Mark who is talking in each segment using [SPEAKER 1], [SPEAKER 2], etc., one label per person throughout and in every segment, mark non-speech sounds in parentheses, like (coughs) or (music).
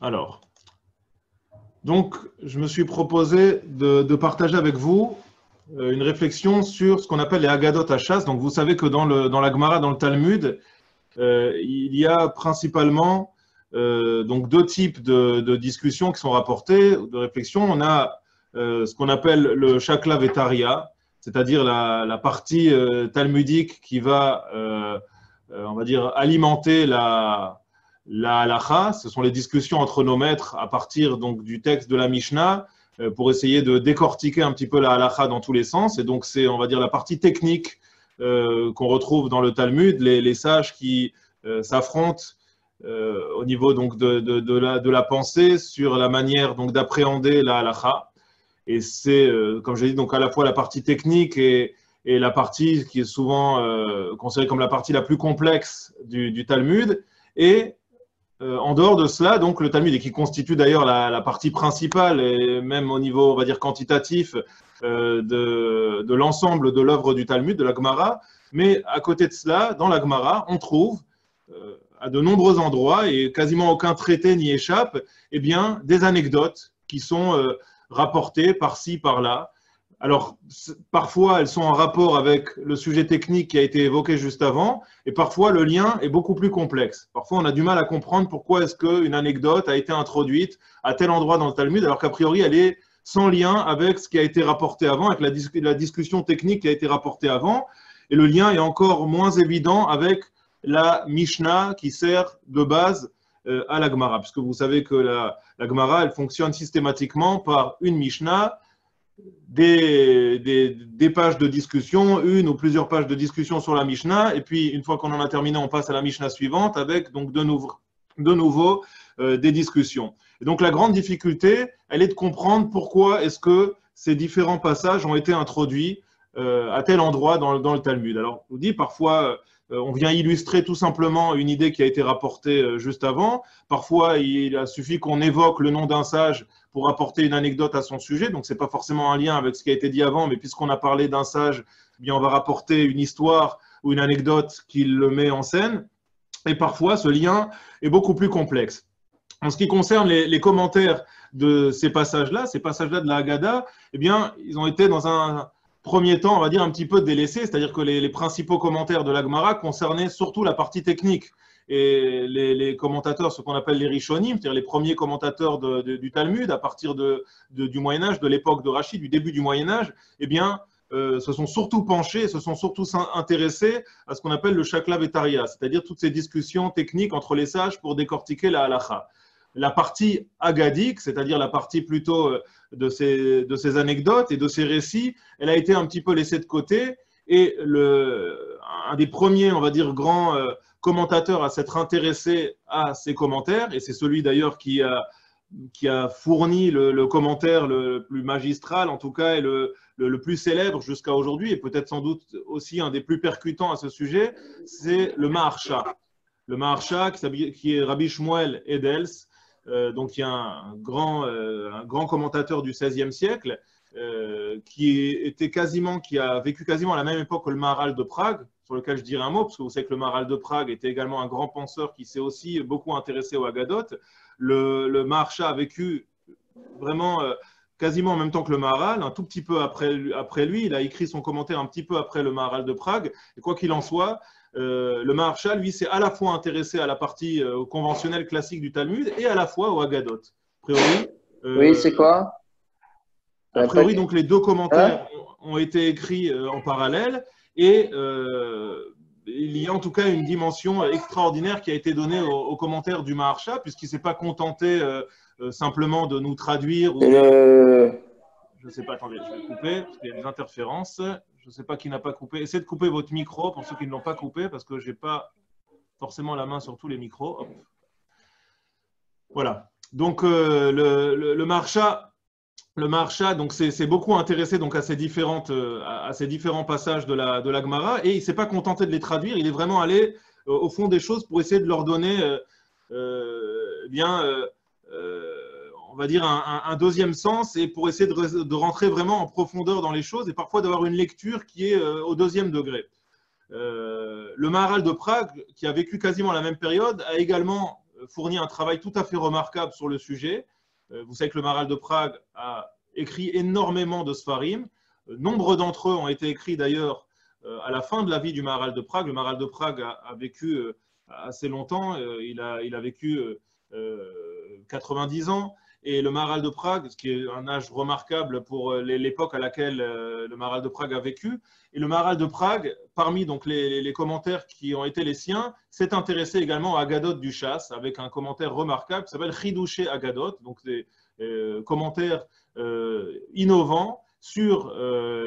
[SPEAKER 1] Alors, donc, je me suis proposé de, partager avec vous euh, une réflexion sur ce qu'on appelle les Agadot Hachas. Donc, vous savez que dans, la Gemara, dans le Talmud, euh, il y a principalement euh, donc deux types de, discussions qui sont rapportées, de réflexions. On a ce qu'on appelle le Shakla Vetaria, c'est-à-dire la, partie talmudique qui va, on va dire, alimenter la, la halacha, ce sont les discussions entre nos maîtres à partir donc, du texte de la Mishnah euh, pour essayer de décortiquer un petit peu la halacha dans tous les sens. Et donc, c'est, on va dire, la partie technique euh, qu'on retrouve dans le Talmud, les, sages qui euh, s'affrontent au niveau donc, de, de, la, pensée sur la manière donc, d'appréhender la halacha. Et c'est, comme j'ai dit, donc, à la fois la partie technique et, et la partie qui est souvent considérée comme la partie la plus complexe du, du Talmud. Et euh, en dehors de cela, donc le Talmud, et qui constitue d'ailleurs la, partie principale, et même au niveau, on va dire, quantitatif euh, de, l'ensemble de l'œuvre du Talmud, de la Gemara, mais à côté de cela, dans la Gemara, on trouve euh, à de nombreux endroits, et quasiment aucun traité n'y échappe, eh bien, des anecdotes qui sont rapportées par-ci, par-là, alors, parfois, elles sont en rapport avec le sujet technique qui a été évoqué juste avant, et parfois, le lien est beaucoup plus complexe. Parfois, on a du mal à comprendre pourquoi est-ce qu'une anecdote a été introduite à tel endroit dans le Talmud, alors qu'a priori, elle est sans lien avec ce qui a été rapporté avant, avec la, discussion technique qui a été rapportée avant, et le lien est encore moins évident avec la Mishnah qui sert de base euh, à la Gemara, puisque vous savez que la, la Gemara, elle fonctionne systématiquement par une Mishnah des, pages de discussion, une ou plusieurs pages de discussion sur la Mishnah, et puis une fois qu'on en a terminé, on passe à la Mishnah suivante avec donc de nouveau, euh, des discussions. Donc la grande difficulté, elle est de comprendre pourquoi est-ce que ces différents passages ont été introduits euh, à tel endroit dans, dans, le Talmud. Alors, vous dis, parfois, on vient illustrer tout simplement une idée qui a été rapportée euh, juste avant. Parfois, il a suffi qu'on évoque le nom d'un sage pour apporter une anecdote à son sujet. Donc, ce n'est pas forcément un lien avec ce qui a été dit avant, mais puisqu'on a parlé d'un sage, eh bien, on va rapporter une histoire ou une anecdote qui le met en scène. Et parfois, ce lien est beaucoup plus complexe. En ce qui concerne les, commentaires de ces passages-là, ces passages-là de la Haggadah, eh bien, ils ont été dans un, premier temps, on va dire, un petit peu délaissé, c'est-à-dire que les, principaux commentaires de l'Agmara concernaient surtout la partie technique. Et les, commentateurs, ce qu'on appelle les Rishonim, c'est-à-dire les premiers commentateurs du Talmud à partir du Moyen Âge, de l'époque de Rachid, du début du Moyen Âge, eh bien, euh, se sont surtout penchés, se sont surtout intéressés à ce qu'on appelle le Shakla Vetaria, c'est-à-dire toutes ces discussions techniques entre les sages pour décortiquer la halacha la partie agadique, c'est-à-dire la partie plutôt euh, de ces, de ces anecdotes et de ces récits, elle a été un petit peu laissée de côté. Et le, un des premiers, on va dire, grands euh, commentateurs à s'être intéressé à ces commentaires, et c'est celui d'ailleurs qui a, qui a fourni le, commentaire le plus magistral, en tout cas, et le, le, plus célèbre jusqu'à aujourd'hui, et peut-être sans doute aussi un des plus percutants à ce sujet, c'est le Maharsha. Le Maharsha, qui est Rabbi Shmuel Edels, donc il y a un grand, euh, un grand commentateur du XVIe siècle euh, qui était quasiment, qui a vécu quasiment à la même époque que le Maharal de Prague, sur lequel je dirais un mot, parce que vous savez que le Maharal de Prague était également un grand penseur qui s'est aussi beaucoup intéressé au Agadot. Le, le Maharsha a vécu vraiment quasiment en même temps que le Maharal, un tout petit peu après, après lui. Il a écrit son commentaire un petit peu après le Maharal de Prague. Et quoi qu'il en soit, euh, le Maharshal, lui, s'est à la fois intéressé à la partie euh, conventionnelle classique du Talmud et à la fois au Haggadot.
[SPEAKER 2] Euh, oui, c'est quoi?
[SPEAKER 1] A priori, donc, les deux commentaires hein? ont, été écrits en parallèle et il y a en tout cas une dimension extraordinaire qui a été donnée aux, commentaires du Maharsha, puisqu'il ne s'est pas contenté simplement de nous traduire. Je ne sais pas, attendez, je vais couper, parce qu'il y a des interférences. Je ne sais pas qui n'a pas coupé. Essayez de couper votre micro pour ceux qui ne l'ont pas coupé, parce que je n'ai pas forcément la main sur tous les micros. Voilà. Donc, euh, le, le, le, marcha, le donc beaucoup intéressé donc à ces différentes, euh, à ces différents passages de la de l'Agmara et il s'est pas contenté de les traduire. Il est vraiment allé euh, au fond des choses pour essayer de leur donner bien va dire, un, deuxième sens et pour essayer de, rentrer vraiment en profondeur dans les choses et parfois d'avoir une lecture qui est euh, au deuxième degré. Euh, le Maharal de Prague, qui a vécu quasiment la même période, a également fourni un travail tout à fait remarquable sur le sujet. Vous savez que le Maral de Prague a écrit énormément de Sfarim. Nombre d'entre eux ont été écrits d'ailleurs à la fin de la vie du Maral de Prague. Le Maral de Prague a, vécu assez longtemps. Il a, il a vécu 90 ans. Et le Maral de Prague, ce qui est un âge remarquable pour euh, l'époque à laquelle euh, le Maral de Prague a vécu, et le Maral de Prague, parmi donc les, commentaires qui ont été les siens, s'est intéressé également à Agadot du Chasse, avec un commentaire remarquable qui s'appelle Chidouché Agadot, donc des euh, commentaires innovants sur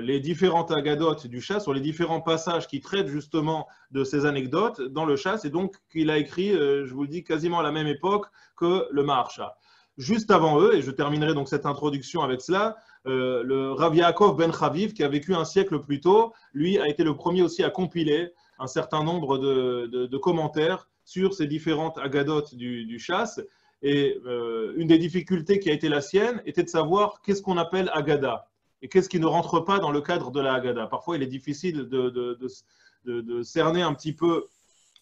[SPEAKER 1] les différentes agadotes du chasse, sur les différents passages qui traitent justement de ces anecdotes dans le chasse, et donc qu'il a écrit, je vous le dis, quasiment à la même époque que le Maharsha. Juste avant eux, et je terminerai donc cette introduction avec cela, euh, le Rav Yaakov Ben Chaviv, qui a vécu un siècle plus tôt, lui a été le premier aussi à compiler un certain nombre de, commentaires sur ces différentes agadotes du, chasse. Et euh, une des difficultés qui a été la sienne était de savoir qu'est-ce qu'on appelle agada et qu'est-ce qui ne rentre pas dans le cadre de la agada. Parfois, il est difficile de cerner un petit peu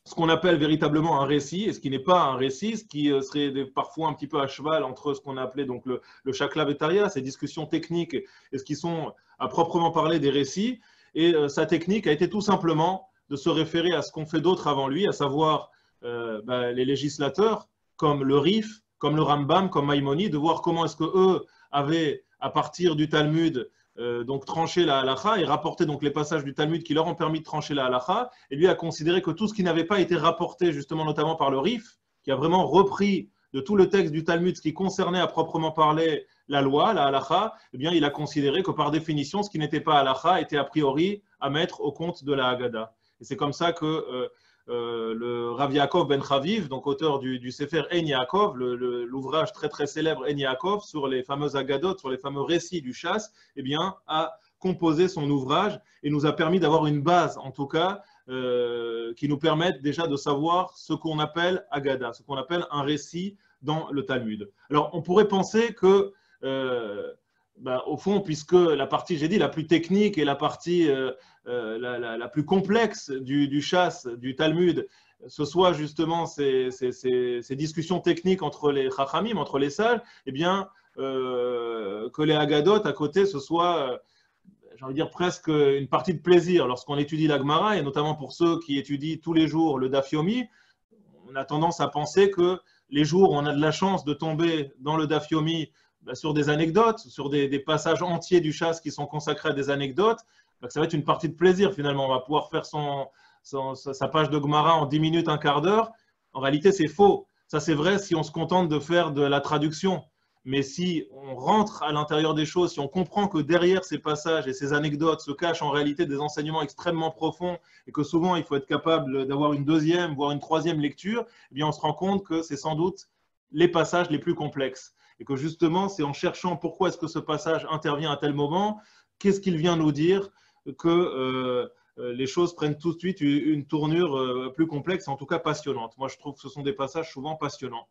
[SPEAKER 1] ce qu'on appelle véritablement un récit, et ce qui n'est pas un récit, ce qui euh, serait parfois un petit peu à cheval entre ce qu'on a appelé donc le, le ces discussions techniques, et ce qui sont à proprement parler des récits. Et euh, sa technique a été tout simplement de se référer à ce qu'ont fait d'autres avant lui, à savoir euh, bah, les législateurs, comme le Rif, comme le Rambam, comme Maïmoni, de voir comment est-ce que eux avaient, à partir du Talmud, euh, donc trancher la halacha et rapporter donc les passages du Talmud qui leur ont permis de trancher la halacha. Et lui a considéré que tout ce qui n'avait pas été rapporté justement notamment par le Rif, qui a vraiment repris de tout le texte du Talmud ce qui concernait à proprement parler la loi, la halacha, eh bien il a considéré que par définition ce qui n'était pas halacha était a priori à mettre au compte de la Haggadah. Et c'est comme ça que euh, euh, le Rav Yaakov Ben Chaviv, donc auteur du, Sefer En l'ouvrage très très célèbre En Yaakov sur les fameuses agadotes, sur les fameux récits du chasse, eh bien, a composé son ouvrage et nous a permis d'avoir une base, en tout cas, euh, qui nous permette déjà de savoir ce qu'on appelle agada, ce qu'on appelle un récit dans le Talmud. Alors, on pourrait penser que euh, bah, au fond, puisque la partie, j'ai dit, la plus technique et la partie euh, euh, la, plus complexe du, chasse, du Talmud, ce soit justement ces, discussions techniques entre les chachamim, entre les sages, eh bien, euh, que les agadotes à côté, ce soit, j'ai envie de dire, presque une partie de plaisir lorsqu'on étudie la Gemara, et notamment pour ceux qui étudient tous les jours le Dafyomi, on a tendance à penser que les jours où on a de la chance de tomber dans le Dafyomi sur des anecdotes, sur des, passages entiers du chasse qui sont consacrés à des anecdotes, bah, ça va être une partie de plaisir finalement. On va pouvoir faire sa page de Gemara en 10 minutes, un quart d'heure. En réalité, c'est faux. Ça, c'est vrai si on se contente de faire de la traduction. Mais si on rentre à l'intérieur des choses, si on comprend que derrière ces passages et ces anecdotes se cachent en réalité des enseignements extrêmement profonds et que souvent il faut être capable d'avoir une deuxième, voire une troisième lecture, eh bien on se rend compte que c'est sans doute les passages les plus complexes et que justement, c'est en cherchant pourquoi est-ce que ce passage intervient à tel moment, qu'est-ce qu'il vient nous dire, que euh, euh, les choses prennent tout de suite une tournure euh, plus complexe, en tout cas passionnante. Moi, je trouve que ce sont des passages souvent passionnants.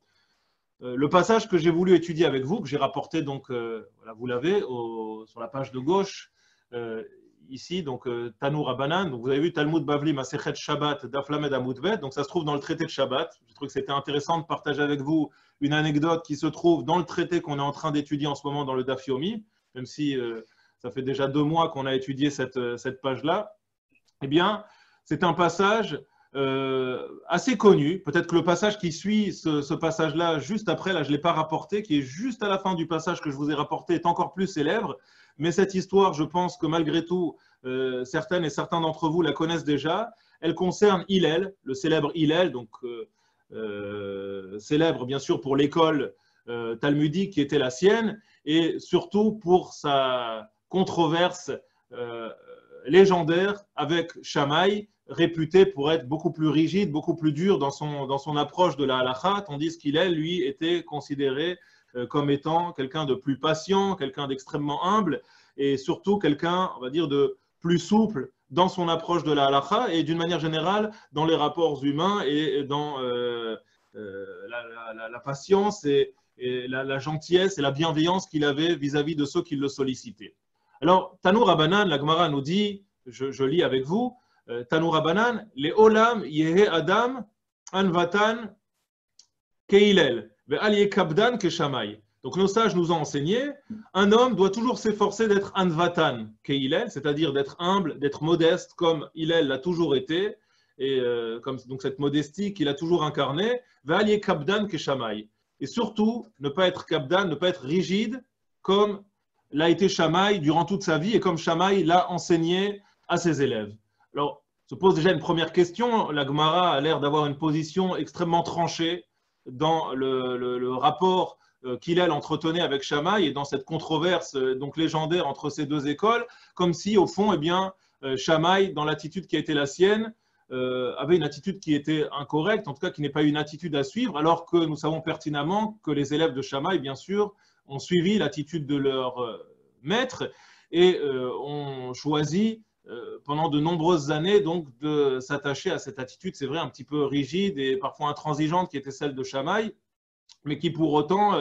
[SPEAKER 1] Le passage que j'ai voulu étudier avec vous, que j'ai rapporté, donc, voilà, vous l'avez sur la page de gauche, ici, donc Tanour Abanan. Donc, vous avez vu Talmud Bavli Masechet Shabbat d'Aflamed Amoudvet. Donc, ça se trouve dans le traité de Shabbat. Je trouve que c'était intéressant de partager avec vous une anecdote qui se trouve dans le traité qu'on est en train d'étudier en ce moment dans le Dafyomi, même si euh, ça fait déjà deux mois qu'on a étudié cette, euh, cette page-là. Eh bien, c'est un passage euh, assez connu. Peut-être que le passage qui suit ce, passage-là, juste après, là je ne l'ai pas rapporté, qui est juste à la fin du passage que je vous ai rapporté, est encore plus célèbre. Mais cette histoire, je pense que malgré tout, certaines et certains d'entre vous la connaissent déjà. Elle concerne Hillel, le célèbre Hillel, donc célèbre bien sûr pour l'école euh, talmudique qui était la sienne et surtout pour sa controverse euh, légendaire avec Shammai, réputé pour être beaucoup plus rigide, beaucoup plus dur dans son, dans son approche de la halakha, tandis qu'il est, lui, était considéré comme étant quelqu'un de plus patient, quelqu'un d'extrêmement humble et surtout quelqu'un, on va dire, de plus souple dans son approche de la halakha et d'une manière générale dans les rapports humains et dans euh, euh, la, patience et, la, gentillesse et la bienveillance qu'il avait vis-à-vis de ceux qui le sollicitaient. Alors, Tanour Abanan, la Gemara nous dit, je, lis avec vous, euh, Tanour Abanan, les olam yehe adam anvatan Keilel, Kabdan Keshamay. Donc nos sages nous ont enseigné, un homme doit toujours s'efforcer d'être Anvatan Keilel, c'est-à-dire d'être humble, d'être modeste comme Hillel l'a toujours été, et euh, comme donc cette modestie qu'il a toujours incarnée, Ve'aliye Kabdan Keshamay. Et surtout, ne pas être Kabdan, ne pas être rigide comme l'a été Shamaï durant toute sa vie et comme Shamaï l'a enseigné à ses élèves. Alors, se pose déjà une première question. La Gemara a l'air d'avoir une position extrêmement tranchée dans le, rapport euh, qu'il entretenait avec Shamaï et dans cette controverse euh, donc légendaire entre ces deux écoles, comme si au fond, eh bien, euh, Shamaï, dans l'attitude qui a été la sienne, avait une attitude qui était incorrecte, en tout cas qui n'est pas une attitude à suivre, alors que nous savons pertinemment que les élèves de Shamaï, bien sûr, ont suivi l'attitude de leur euh, maître et euh, ont choisi euh, pendant de nombreuses années donc de s'attacher à cette attitude, c'est vrai, un petit peu rigide et parfois intransigeante qui était celle de Chamaï, mais qui pour autant,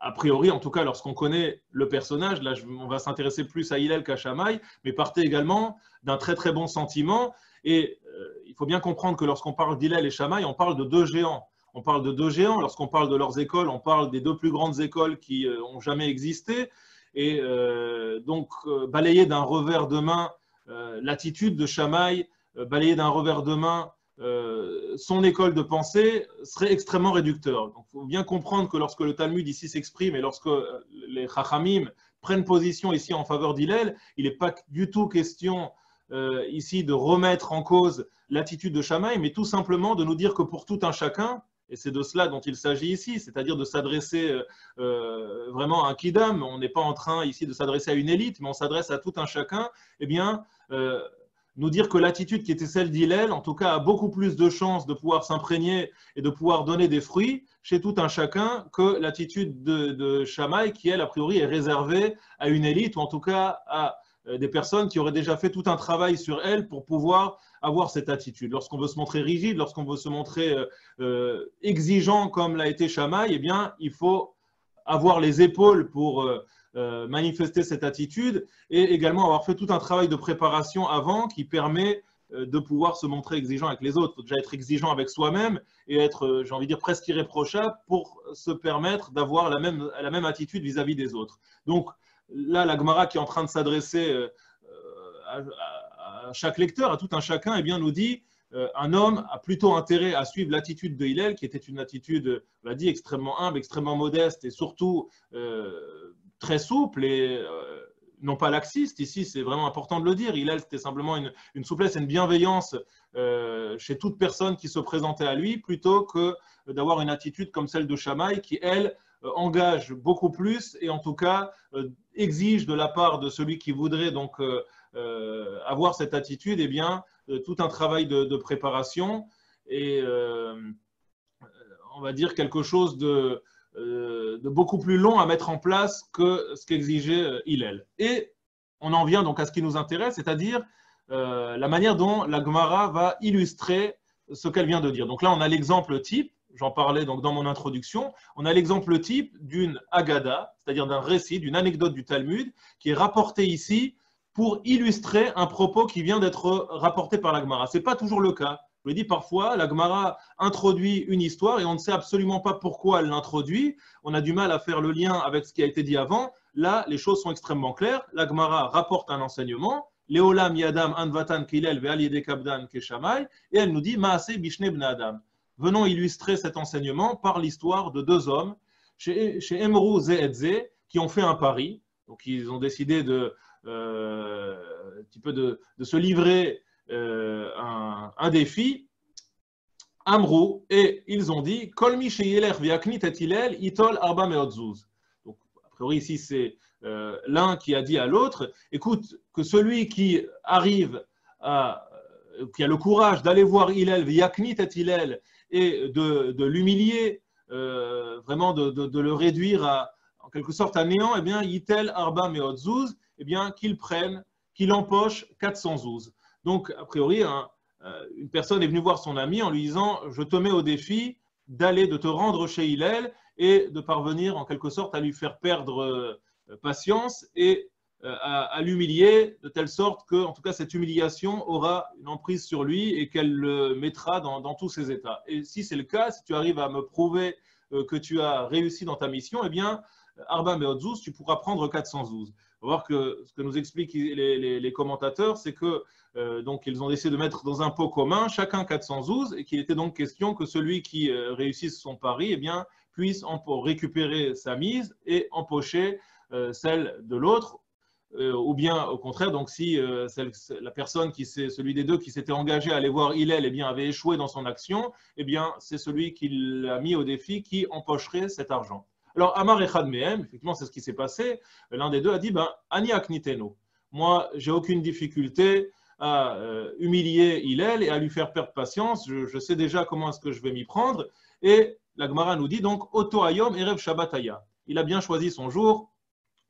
[SPEAKER 1] a priori, en tout cas lorsqu'on connaît le personnage, là on va s'intéresser plus à Hillel qu'à Chamaï, mais partait également d'un très très bon sentiment. Et il faut bien comprendre que lorsqu'on parle d'Hillel et Chamaï, on parle de deux géants on parle de deux géants. Lorsqu'on parle de leurs écoles, on parle des deux plus grandes écoles qui euh, jamais existé. Et euh, donc, euh, balayer d'un revers de main l'attitude de Chamaï, balayer d'un revers de main son école de pensée serait extrêmement réducteur. Il faut bien comprendre que lorsque le Talmud ici s'exprime et lorsque les Chachamim prennent position ici en faveur d'Hillel, il n'est pas du tout question ici de remettre en cause l'attitude de Chamaï, mais tout simplement de nous dire que pour tout un chacun, et c'est de cela dont il s'agit ici, c'est-à-dire de s'adresser euh, euh, vraiment à un kidam. On n'est pas en train ici de s'adresser à une élite, mais on s'adresse à tout un chacun. Eh bien, euh, nous dire que l'attitude qui était celle d'Hillel, en tout cas, a beaucoup plus de chances de pouvoir s'imprégner et de pouvoir donner des fruits chez tout un chacun que l'attitude de, de qui, elle, a priori, est réservée à une élite, ou en tout cas à des personnes qui auraient déjà fait tout un travail sur elle pour pouvoir avoir cette attitude. Lorsqu'on veut se montrer rigide, lorsqu'on veut se montrer euh, euh, exigeant comme l'a été Chamaï, eh bien, il faut avoir les épaules pour euh, manifester cette attitude et également avoir fait tout un travail de préparation avant qui permet de pouvoir se montrer exigeant avec les autres. Il faut déjà être exigeant avec soi-même et être, j'ai envie de dire, presque irréprochable pour se permettre d'avoir la même, la même attitude vis-à-vis des autres. Donc là, la Gemara qui est en train de s'adresser à, chaque lecteur, à tout un chacun, eh bien, nous dit euh, un homme a plutôt intérêt à suivre l'attitude de Hillel, qui était une attitude, on l'a dit, extrêmement humble, extrêmement modeste et surtout euh, très souple et euh, non pas laxiste. Ici, c'est vraiment important de le dire. Hillel, c'était simplement une, souplesse et une bienveillance chez toute personne qui se présentait à lui, plutôt que d'avoir une attitude comme celle de Shamaï, qui, elle, engage beaucoup plus et en tout cas exige de la part de celui qui voudrait donc euh, avoir cette attitude, eh bien, euh, tout un travail de, préparation et euh, on va dire quelque chose de, de, beaucoup plus long à mettre en place que ce qu'exigeait Hillel. Et on en vient donc à ce qui nous intéresse, c'est-à-dire la manière dont la Gemara va illustrer ce qu'elle vient de dire. Donc là, on a l'exemple type, j'en parlais donc dans mon introduction, on a l'exemple type d'une agada, c'est-à-dire d'un récit, d'une anecdote du Talmud, qui est rapporté ici pour illustrer un propos qui vient d'être rapporté par la Gemara. Ce n'est pas toujours le cas. Je l'ai dit parfois, la Gemara introduit une histoire et on ne sait absolument pas pourquoi elle l'introduit. On a du mal à faire le lien avec ce qui a été dit avant. Là, les choses sont extrêmement claires. La Gemara rapporte un enseignement. Leolam yadam anvatan kilel kabdan keshamay. Et elle nous dit Maase bishne ben adam. Venons illustrer cet enseignement par l'histoire de deux hommes chez, Emrou qui ont fait un pari. Donc, ils ont décidé de euh, se livrer euh, un, défi. Amrou, et ils ont dit Kolmi itol arba Donc, a priori, ici, c'est euh, l'un qui a dit à l'autre Écoute, que celui qui arrive à qui a le courage d'aller voir Hillel, et et de, l'humilier, vraiment de, le réduire en quelque sorte à néant, eh bien, Yitel Arba Meotzuz, eh bien, qu'il prenne, qu'il empoche 412. Donc, a priori, euh, une personne est venue voir son ami en lui disant Je te mets au défi d'aller, de te rendre chez Hillel et de parvenir en quelque sorte à lui faire perdre euh, patience et euh, à, l'humilier de telle sorte que, en tout cas, cette humiliation aura une emprise sur lui et qu'elle le mettra dans, tous ses états. Et si c'est le cas, si tu arrives à me prouver que tu as réussi dans ta mission, eh bien, Arba Meotzuz, tu pourras prendre 412. On va voir que ce que nous expliquent les, commentateurs, c'est que donc ils ont décidé de mettre dans un pot commun chacun 412 et qu'il était donc question que celui qui réussisse son pari eh bien, puisse récupérer sa mise et empocher celle de l'autre euh, ou bien au contraire, donc si euh, la personne qui celui des deux qui s'était engagé à aller voir Hillel, eh bien avait échoué dans son action, eh bien c'est celui qui l'a mis au défi qui empocherait cet argent. Alors Amar Echad Mehem, effectivement c'est ce qui s'est passé. L'un des deux a dit ben Ani Akniteno. Moi j'ai aucune difficulté à euh, humilier Hillel et à lui faire perdre patience. Je, sais déjà comment est-ce que je vais m'y prendre. Et la Gemara nous dit donc Oto Ayom Erev Shabbataya. Il a bien choisi son jour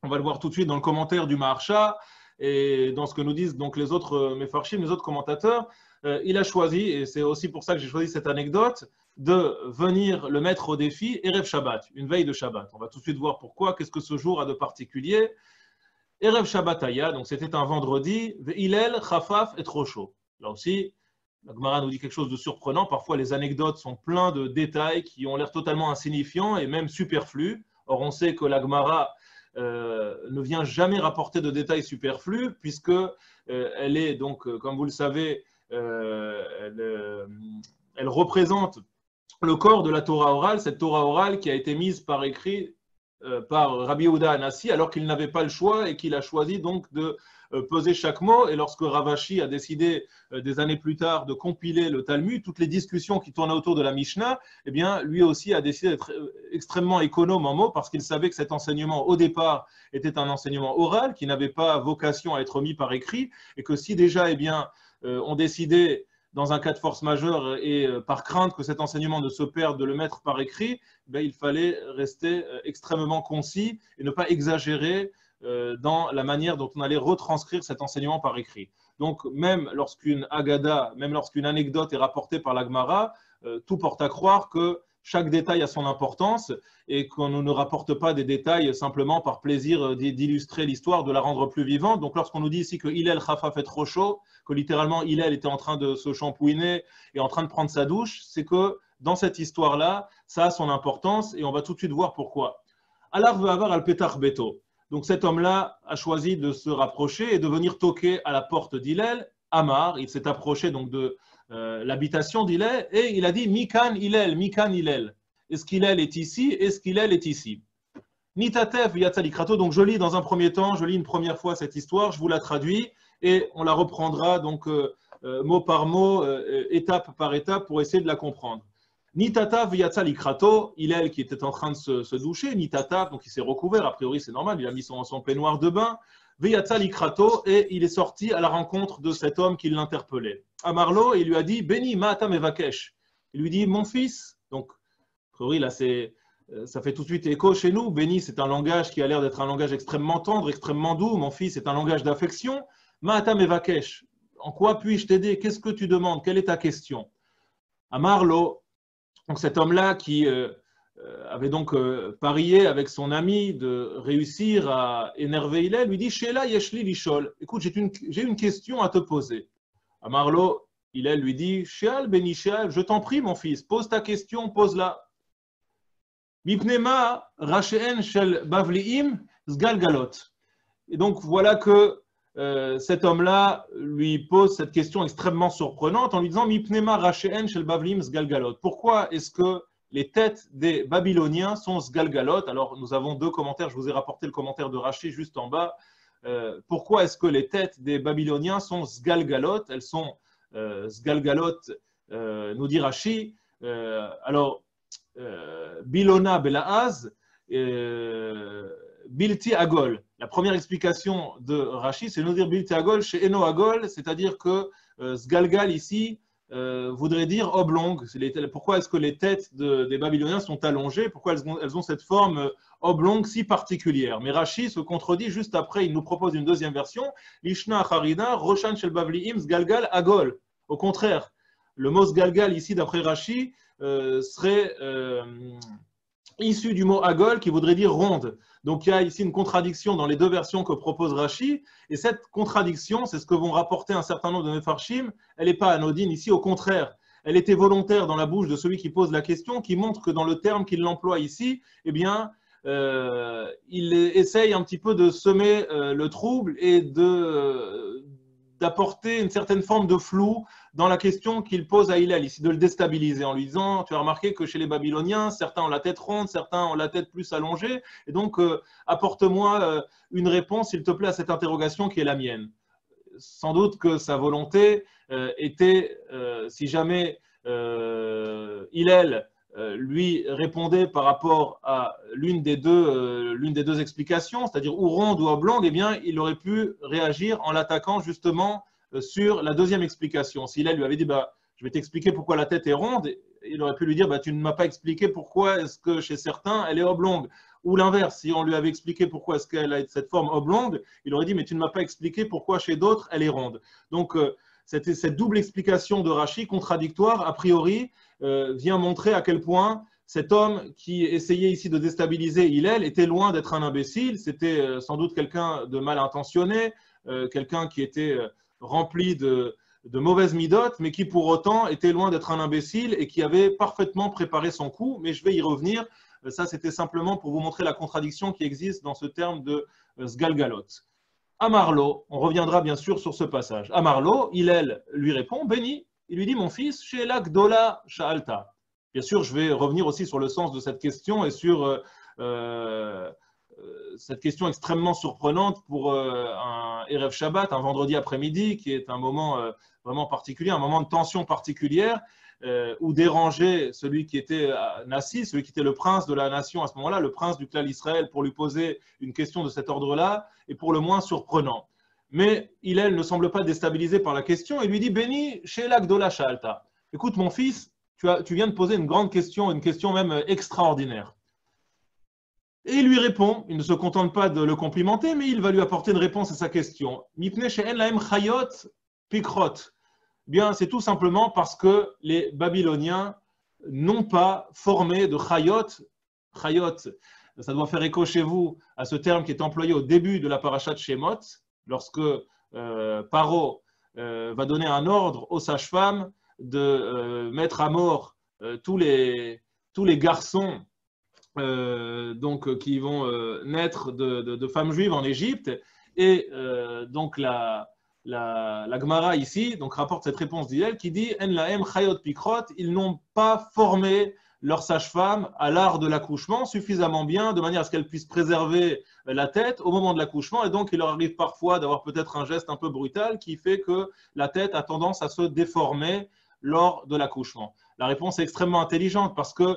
[SPEAKER 1] on va le voir tout de suite dans le commentaire du Maharsha et dans ce que nous disent donc les autres euh, Mefarshim, les autres commentateurs. Euh, il a choisi, et c'est aussi pour ça que j'ai choisi cette anecdote, de venir le mettre au défi Erev Shabbat, une veille de Shabbat. On va tout de suite voir pourquoi, qu'est-ce que ce jour a de particulier. Erev Shabbat Aya, donc c'était un vendredi, Ve'ilel, Chafaf et chaud. Là aussi, la Gemara nous dit quelque chose de surprenant. Parfois, les anecdotes sont pleines de détails qui ont l'air totalement insignifiants et même superflus. Or, on sait que la Gemara euh, ne vient jamais rapporter de détails superflus, puisque euh, elle est donc, euh, comme vous le savez, elle, représente le corps de la Torah orale, cette Torah orale qui a été mise par écrit par Rabbi Yehuda Anassi, alors qu'il n'avait pas le choix et qu'il a choisi donc de euh, peser chaque mot. Et lorsque Ravashi a décidé euh, des années plus tard de compiler le Talmud, toutes les discussions qui tournaient autour de la Mishnah, eh bien, lui aussi a décidé d'être euh, extrêmement économe en mots parce qu'il savait que cet enseignement, au départ, était un enseignement oral qui n'avait pas vocation à être mis par écrit et que si déjà, eh bien, on décidait dans un cas de force majeure et par crainte que cet enseignement ne se perde, de le mettre par écrit, eh il fallait rester extrêmement concis et ne pas exagérer euh, dans la manière dont on allait retranscrire cet enseignement par écrit. Donc, même lorsqu'une agada, même lorsqu'une anecdote est rapportée par l'agmara, euh, tout porte à croire que chaque détail a son importance et qu'on ne rapporte pas des détails simplement par plaisir euh, d'illustrer l'histoire, de la rendre plus vivante. Donc, lorsqu'on nous dit ici que Hillel Khafa fait trop chaud, que littéralement Hillel était en train de se shampouiner et en train de prendre sa douche, c'est que dans cette histoire-là, ça a son importance et on va tout de suite voir pourquoi. Allah veut avoir al-Petach Beto. Donc cet homme-là a choisi de se rapprocher et de venir toquer à la porte d'Hillel. Amar, il s'est approché donc de euh, l'habitation d'Hillel et il a dit Mikan Hillel, Mikan Hillel. Est-ce qu'Hillel est ici? Est-ce qu'Hillel est ici? Nitatev Yatzalikrato. Donc je lis dans un premier temps, je lis une première fois cette histoire, je vous la traduis et on la reprendra donc euh, euh, mot par mot, étape par étape pour essayer de la comprendre. Nitata v'yatsa likrato, Hillel qui était en train de se, doucher, Nitata, donc il s'est recouvert, a priori c'est normal, il a mis son, son peignoir de bain, v'yatsa likrato, et il est sorti à la rencontre de cet homme qui l'interpellait. Amarlo, il lui a dit, Beni ma'ata mevakesh. Il lui dit, mon fils, donc, a priori là c'est, euh, ça fait tout de suite écho chez nous, Béni c'est un langage qui a l'air d'être un langage extrêmement tendre, extrêmement doux, mon fils c'est un langage d'affection, ma'ata mevakesh. En quoi puis-je t'aider? Qu'est-ce que tu demandes? Quelle est ta question? Amarlo, donc cet homme-là qui euh, euh, avait donc parié avec son ami de réussir à énerver Hillel, lui dit Sheila Yeshli Lishol, écoute, j'ai une, question à te poser. Amarlo, Hillel lui dit Sheal Benishal, je t'en prie, mon fils, pose ta question, pose-la. Mipnema Racheen Shel Bavliim Zgalgalot. Et donc voilà que euh, cet homme-là lui pose cette question extrêmement surprenante en lui disant Mipnema Racheen Shel Bavlim Sgalgalot. Pourquoi est-ce que les têtes des Babyloniens sont Sgalgalot Alors, nous avons deux commentaires. Je vous ai rapporté le commentaire de Rachi juste en bas. Euh, pourquoi est-ce que les têtes des Babyloniens sont Sgalgalot Elles sont euh, Sgalgalot, nous dit Rachi. alors, Bilona Belaaz, Bilti Agol. La première explication de Rashi, c'est nous dire Bilti Agol chez Eno Agol, c'est-à-dire que euh, Sgalgal ici euh, voudrait dire oblong. Pourquoi est-ce que les têtes des Babyloniens sont allongées? Pourquoi elles ont, cette forme euh, oblongue si particulière? Mais Rashi se contredit juste après, il nous propose une deuxième version Lishna Harina, Roshan Shel Bavliim, Sgalgal Agol. Au contraire, le mot Sgalgal ici, d'après Rashi, serait issu du mot agol qui voudrait dire ronde. Donc il y a ici une contradiction dans les deux versions que propose Rashi, et cette contradiction, c'est ce que vont rapporter un certain nombre de Mefarshim, elle n'est pas anodine. Ici, au contraire, elle était volontaire dans la bouche de celui qui pose la question, qui montre que dans le terme qu'il emploie ici, eh bien, euh, il essaye un petit peu de semer euh, le trouble et de, d'apporter une certaine forme de flou dans la question qu'il pose à Hillel, ici de le déstabiliser en lui disant, tu as remarqué que chez les Babyloniens, certains ont la tête ronde, certains ont la tête plus allongée, et donc euh, apporte-moi euh, une réponse, s'il te plaît, à cette interrogation qui est la mienne. Sans doute que sa volonté euh, était, si jamais Hillel lui répondait par rapport à l'une des, deux, des deux explications, c'est-à-dire ou ronde ou oblongue, eh bien, il aurait pu réagir en l'attaquant justement sur la deuxième explication. S'il lui avait dit bah, Je vais t'expliquer pourquoi la tête est ronde, il aurait pu lui dire bah, Tu ne m'as pas expliqué pourquoi est-ce que chez certains elle est oblongue. Ou l'inverse, si on lui avait expliqué pourquoi est-ce qu'elle a cette forme oblongue, il aurait dit Mais tu ne m'as pas expliqué pourquoi chez d'autres elle est ronde. Donc, cette, cette double explication de Rachi, contradictoire, a priori, euh, vient montrer à quel point cet homme qui essayait ici de déstabiliser Hillel était loin d'être un imbécile. C'était euh, sans doute quelqu'un de mal intentionné, euh, quelqu'un qui était rempli de, de mauvaises midotes, mais qui pour autant était loin d'être un imbécile et qui avait parfaitement préparé son coup. Mais je vais y revenir. Ça, c'était simplement pour vous montrer la contradiction qui existe dans ce terme de sgalgalot. Amarlo, on reviendra bien sûr sur ce passage. Amarlo, Hillel lui répond Béni, il lui dit Mon fils, chez Dola Sha'alta. Bien sûr, je vais revenir aussi sur le sens de cette question et sur euh, euh, cette question extrêmement surprenante pour euh, un Erev Shabbat, un vendredi après-midi, qui est un moment vraiment particulier, un moment de tension particulière, où déranger celui qui était Nassi, celui qui était le prince de la nation à ce moment-là, le prince du clan Israël, pour lui poser une question de cet ordre-là, est pour le moins surprenant. Mais Hillel ne semble pas déstabilisé par la question et lui dit Béni, chez Dola Shalta. Écoute, mon fils, tu, viens de poser une grande question, une question même extraordinaire. Et il lui répond, il ne se contente pas de le complimenter, mais il va lui apporter une réponse à sa question. Pikrot. Bien, c'est tout simplement parce que les Babyloniens n'ont pas formé de chayot. Chayot, ça doit faire écho chez vous à ce terme qui est employé au début de la parachat Shemot, lorsque euh, Paro euh, va donner un ordre aux sages-femmes de euh, mettre à mort tous les garçons donc, qui vont naître de, femmes juives en Égypte. Et donc la, la, Gemara ici donc, rapporte cette réponse d'Hillel qui dit En laem chayot pikrot, ils n'ont pas formé leur sage-femme à l'art de l'accouchement suffisamment bien de manière à ce qu'elle puisse préserver la tête au moment de l'accouchement. Et donc, il leur arrive parfois d'avoir peut-être un geste un peu brutal qui fait que la tête a tendance à se déformer lors de l'accouchement. La réponse est extrêmement intelligente parce que euh,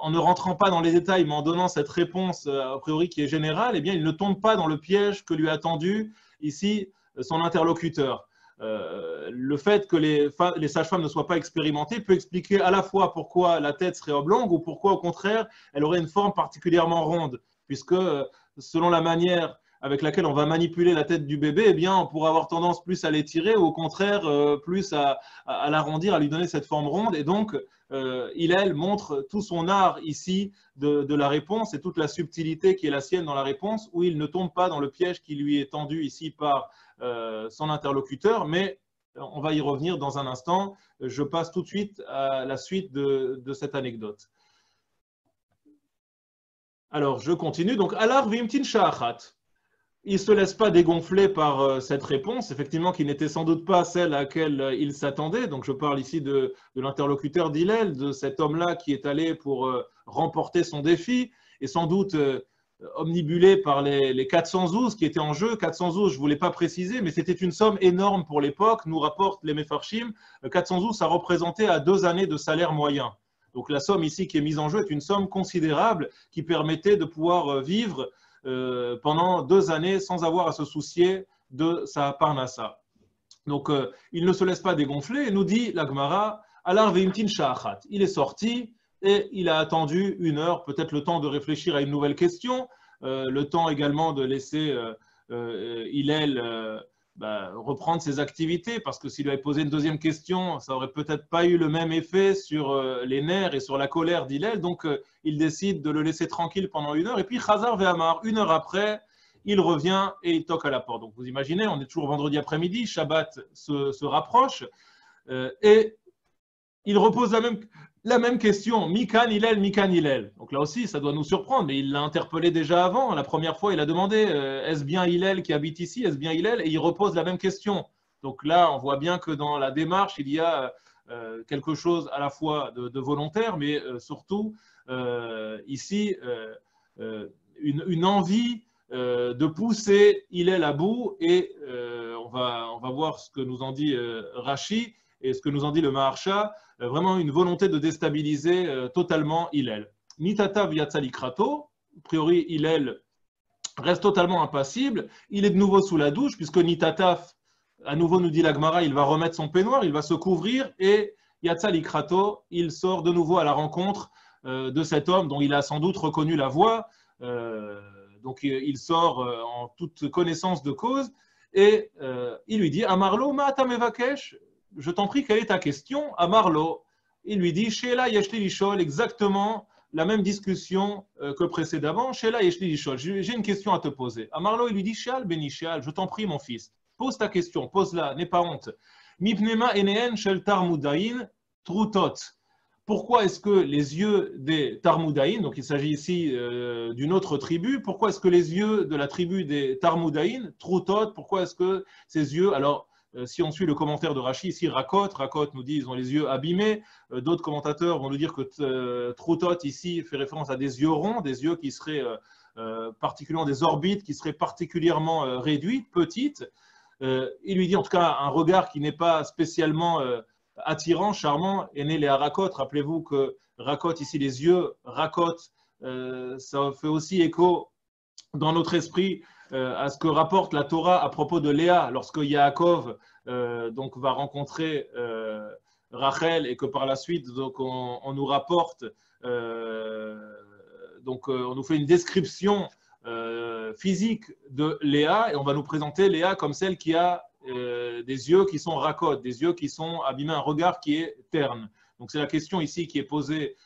[SPEAKER 1] en ne rentrant pas dans les détails, mais en donnant cette réponse euh, a priori qui est générale, eh bien, il ne tombe pas dans le piège que lui a tendu ici son interlocuteur. Euh, le fait que les, sages-femmes ne soient pas expérimentées peut expliquer à la fois pourquoi la tête serait oblongue ou pourquoi, au contraire, elle aurait une forme particulièrement ronde, puisque euh, selon la manière avec laquelle on va manipuler la tête du bébé, eh bien, on pourra avoir tendance plus à l'étirer ou au contraire euh, plus à, à, l'arrondir, à lui donner cette forme ronde. Et donc, euh, Hillel montre tout son art ici de, la réponse et toute la subtilité qui est la sienne dans la réponse, où il ne tombe pas dans le piège qui lui est tendu ici par euh, son interlocuteur, mais on va y revenir dans un instant. Je passe tout de suite à la suite de, cette anecdote. Alors, je continue. Donc, Alar Vimtin Sha'achat. Il ne se laisse pas dégonfler par euh, cette réponse, effectivement, qui n'était sans doute pas celle à laquelle euh, il s'attendait. Donc, je parle ici de, l'interlocuteur d'Hillel, de cet homme-là qui est allé pour remporter son défi et sans doute omnibulé par les, 412 qui étaient en jeu. 412, je ne voulais pas préciser, mais c'était une somme énorme pour l'époque, nous rapportent les Mefarshim. 412, ça représentait à deux années de salaire moyen. Donc la somme ici qui est mise en jeu est une somme considérable qui permettait de pouvoir euh, vivre euh, pendant deux années sans avoir à se soucier de sa parnassa. Donc euh, il ne se laisse pas dégonfler et nous dit l'Agmara, Alar Veimtin Sha'achat. Il est sorti, et il a attendu une heure, peut-être le temps de réfléchir à une nouvelle question, euh, le temps également de laisser Hillel bah, reprendre ses activités, parce que s'il avait posé une deuxième question, ça aurait peut-être pas eu le même effet sur les nerfs et sur la colère d'Hillel, donc il décide de le laisser tranquille pendant une heure, et puis Khazar Vehamar, une heure après, il revient et il toque à la porte. Donc vous imaginez, on est toujours vendredi après-midi, Shabbat se, se rapproche, et il repose la même, la même question. Mikan Hillel, Mikan Hillel. Donc là aussi, ça doit nous surprendre, mais il l'a interpellé déjà avant. La première fois, il a demandé euh, est-ce bien Hillel qui habite ici? Est-ce bien Hillel Et il repose la même question. Donc là, on voit bien que dans la démarche, il y a euh, quelque chose à la fois de, volontaire, mais euh, surtout ici, une, envie de pousser Hillel à bout. Et on, va, on va voir ce que nous en dit Rachi et ce que nous en dit le Maharsha vraiment une volonté de déstabiliser euh, totalement Hillel. Nitata Krato, a priori Hillel reste totalement impassible, il est de nouveau sous la douche, puisque Nitataf, à nouveau nous dit l'Agmara, il va remettre son peignoir, il va se couvrir, et Krato, il sort de nouveau à la rencontre euh, de cet homme dont il a sans doute reconnu la voix, donc il sort en toute connaissance de cause, et il lui dit, Amarlo ma mevakesh, je t'en prie, quelle est ta question? À Marlo, il lui dit, Sheila Yeshli exactement la même discussion euh, que précédemment. Sheila Yeshli j'ai une question à te poser. À Marlo, il lui dit, Sheal Benishial, je t'en prie, mon fils, pose ta question, pose-la, n'aie pas honte. Mipnema Eneen Shel Tarmudain Trutot. Pourquoi est-ce que les yeux des Tarmudaïn, donc il s'agit ici euh, d'une autre tribu, pourquoi est-ce que les yeux de la tribu des Tarmudaïn, Trutot, pourquoi est-ce que ces yeux, alors si on suit le commentaire de Rachi, ici Rakot, Rakot nous dit qu'ils ont les yeux abîmés. Euh, d'autres commentateurs vont nous dire que euh, Troutot ici fait référence à des yeux ronds, des yeux qui seraient particulièrement des orbites qui seraient particulièrement réduites, petites. il lui dit en tout cas un regard qui n'est pas spécialement attirant, charmant, et né les Rakot. Rappelez-vous que Rakot, ici les yeux, Rakot, ça fait aussi écho dans notre esprit euh, à ce que rapporte la Torah à propos de Léa lorsque Yaakov euh, donc, va rencontrer euh, Rachel et que par la suite donc, on, nous rapporte, donc on nous fait une description physique de Léa et on va nous présenter Léa comme celle qui a des yeux qui sont racotes, des yeux qui sont abîmés, un regard qui est terne. Donc c'est la question ici qui est posée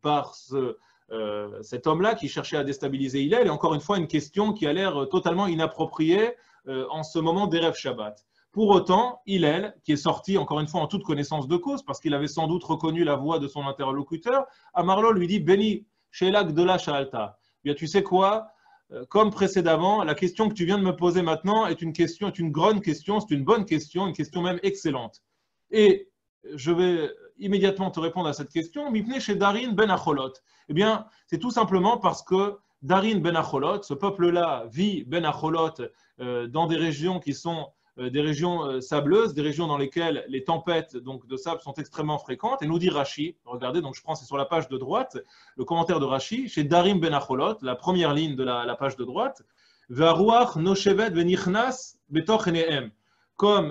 [SPEAKER 1] par ce, euh, cet homme-là qui cherchait à déstabiliser Hillel est encore une fois une question qui a l'air totalement inappropriée euh, en ce moment d'Erev Shabbat. Pour autant, Hillel, qui est sorti encore une fois en toute connaissance de cause, parce qu'il avait sans doute reconnu la voix de son interlocuteur, Amarlo lui dit Béni, Shelak de la Shalta. Bien, tu sais quoi euh, Comme précédemment, la question que tu viens de me poser maintenant est une question, est une grande question, c'est une bonne question, une question même excellente. Et je vais immédiatement te répondre à cette question. Mipne chez Darin ben Acholot. Eh bien, c'est tout simplement parce que Darin ben Acholot, ce peuple-là vit ben Acholot euh, dans des régions qui sont euh, des régions euh, sableuses, des régions dans lesquelles les tempêtes donc, de sable sont extrêmement fréquentes. Et nous dit Rashi, regardez, donc je prends, c'est sur la page de droite, le commentaire de Rashi, chez Darim ben Acholot, la première ligne de la, page de droite, Varuach noshevet venichnas betoch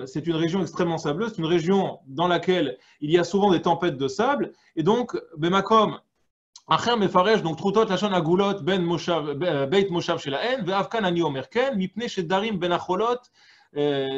[SPEAKER 1] c'est une région extrêmement sableuse, c'est une région dans laquelle il y a souvent des tempêtes de sable, et donc, Bemakom, Acher Mefaresh, donc Trutot Lachon Agulot Ben Moshav, Beit Moshav Shelaen, Ve'avkan Ani Omerken, Mipne Shedarim Ben Acholot,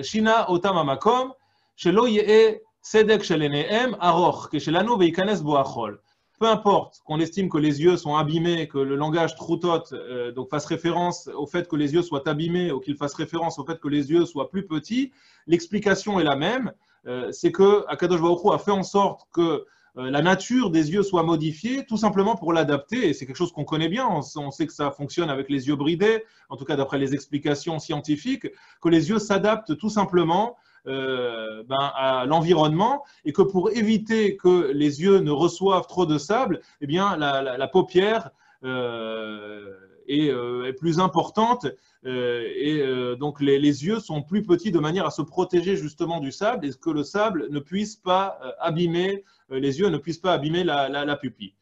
[SPEAKER 1] Shina Otam Amakom, Shelo Ye'e Sedek Sheleneem, Aroch, Keshelanu Ve'ikanes Bo Achol peu importe qu'on estime que les yeux sont abîmés, que le langage troutot euh, donc fasse référence au fait que les yeux soient abîmés ou qu'il fasse référence au fait que les yeux soient plus petits, l'explication est la même. Euh, c'est que Akadosh Baruch a fait en sorte que euh, la nature des yeux soit modifiée, tout simplement pour l'adapter. Et c'est quelque chose qu'on connaît bien. On, sait que ça fonctionne avec les yeux bridés, en tout cas d'après les explications scientifiques, que les yeux s'adaptent tout simplement euh, ben, à l'environnement et que pour éviter que les yeux ne reçoivent trop de sable, eh bien, la, paupière euh, euh, est, plus importante et donc les, yeux sont plus petits de manière à se protéger justement du sable et que le sable ne puisse pas abîmer les yeux, ne puisse pas abîmer la, pupille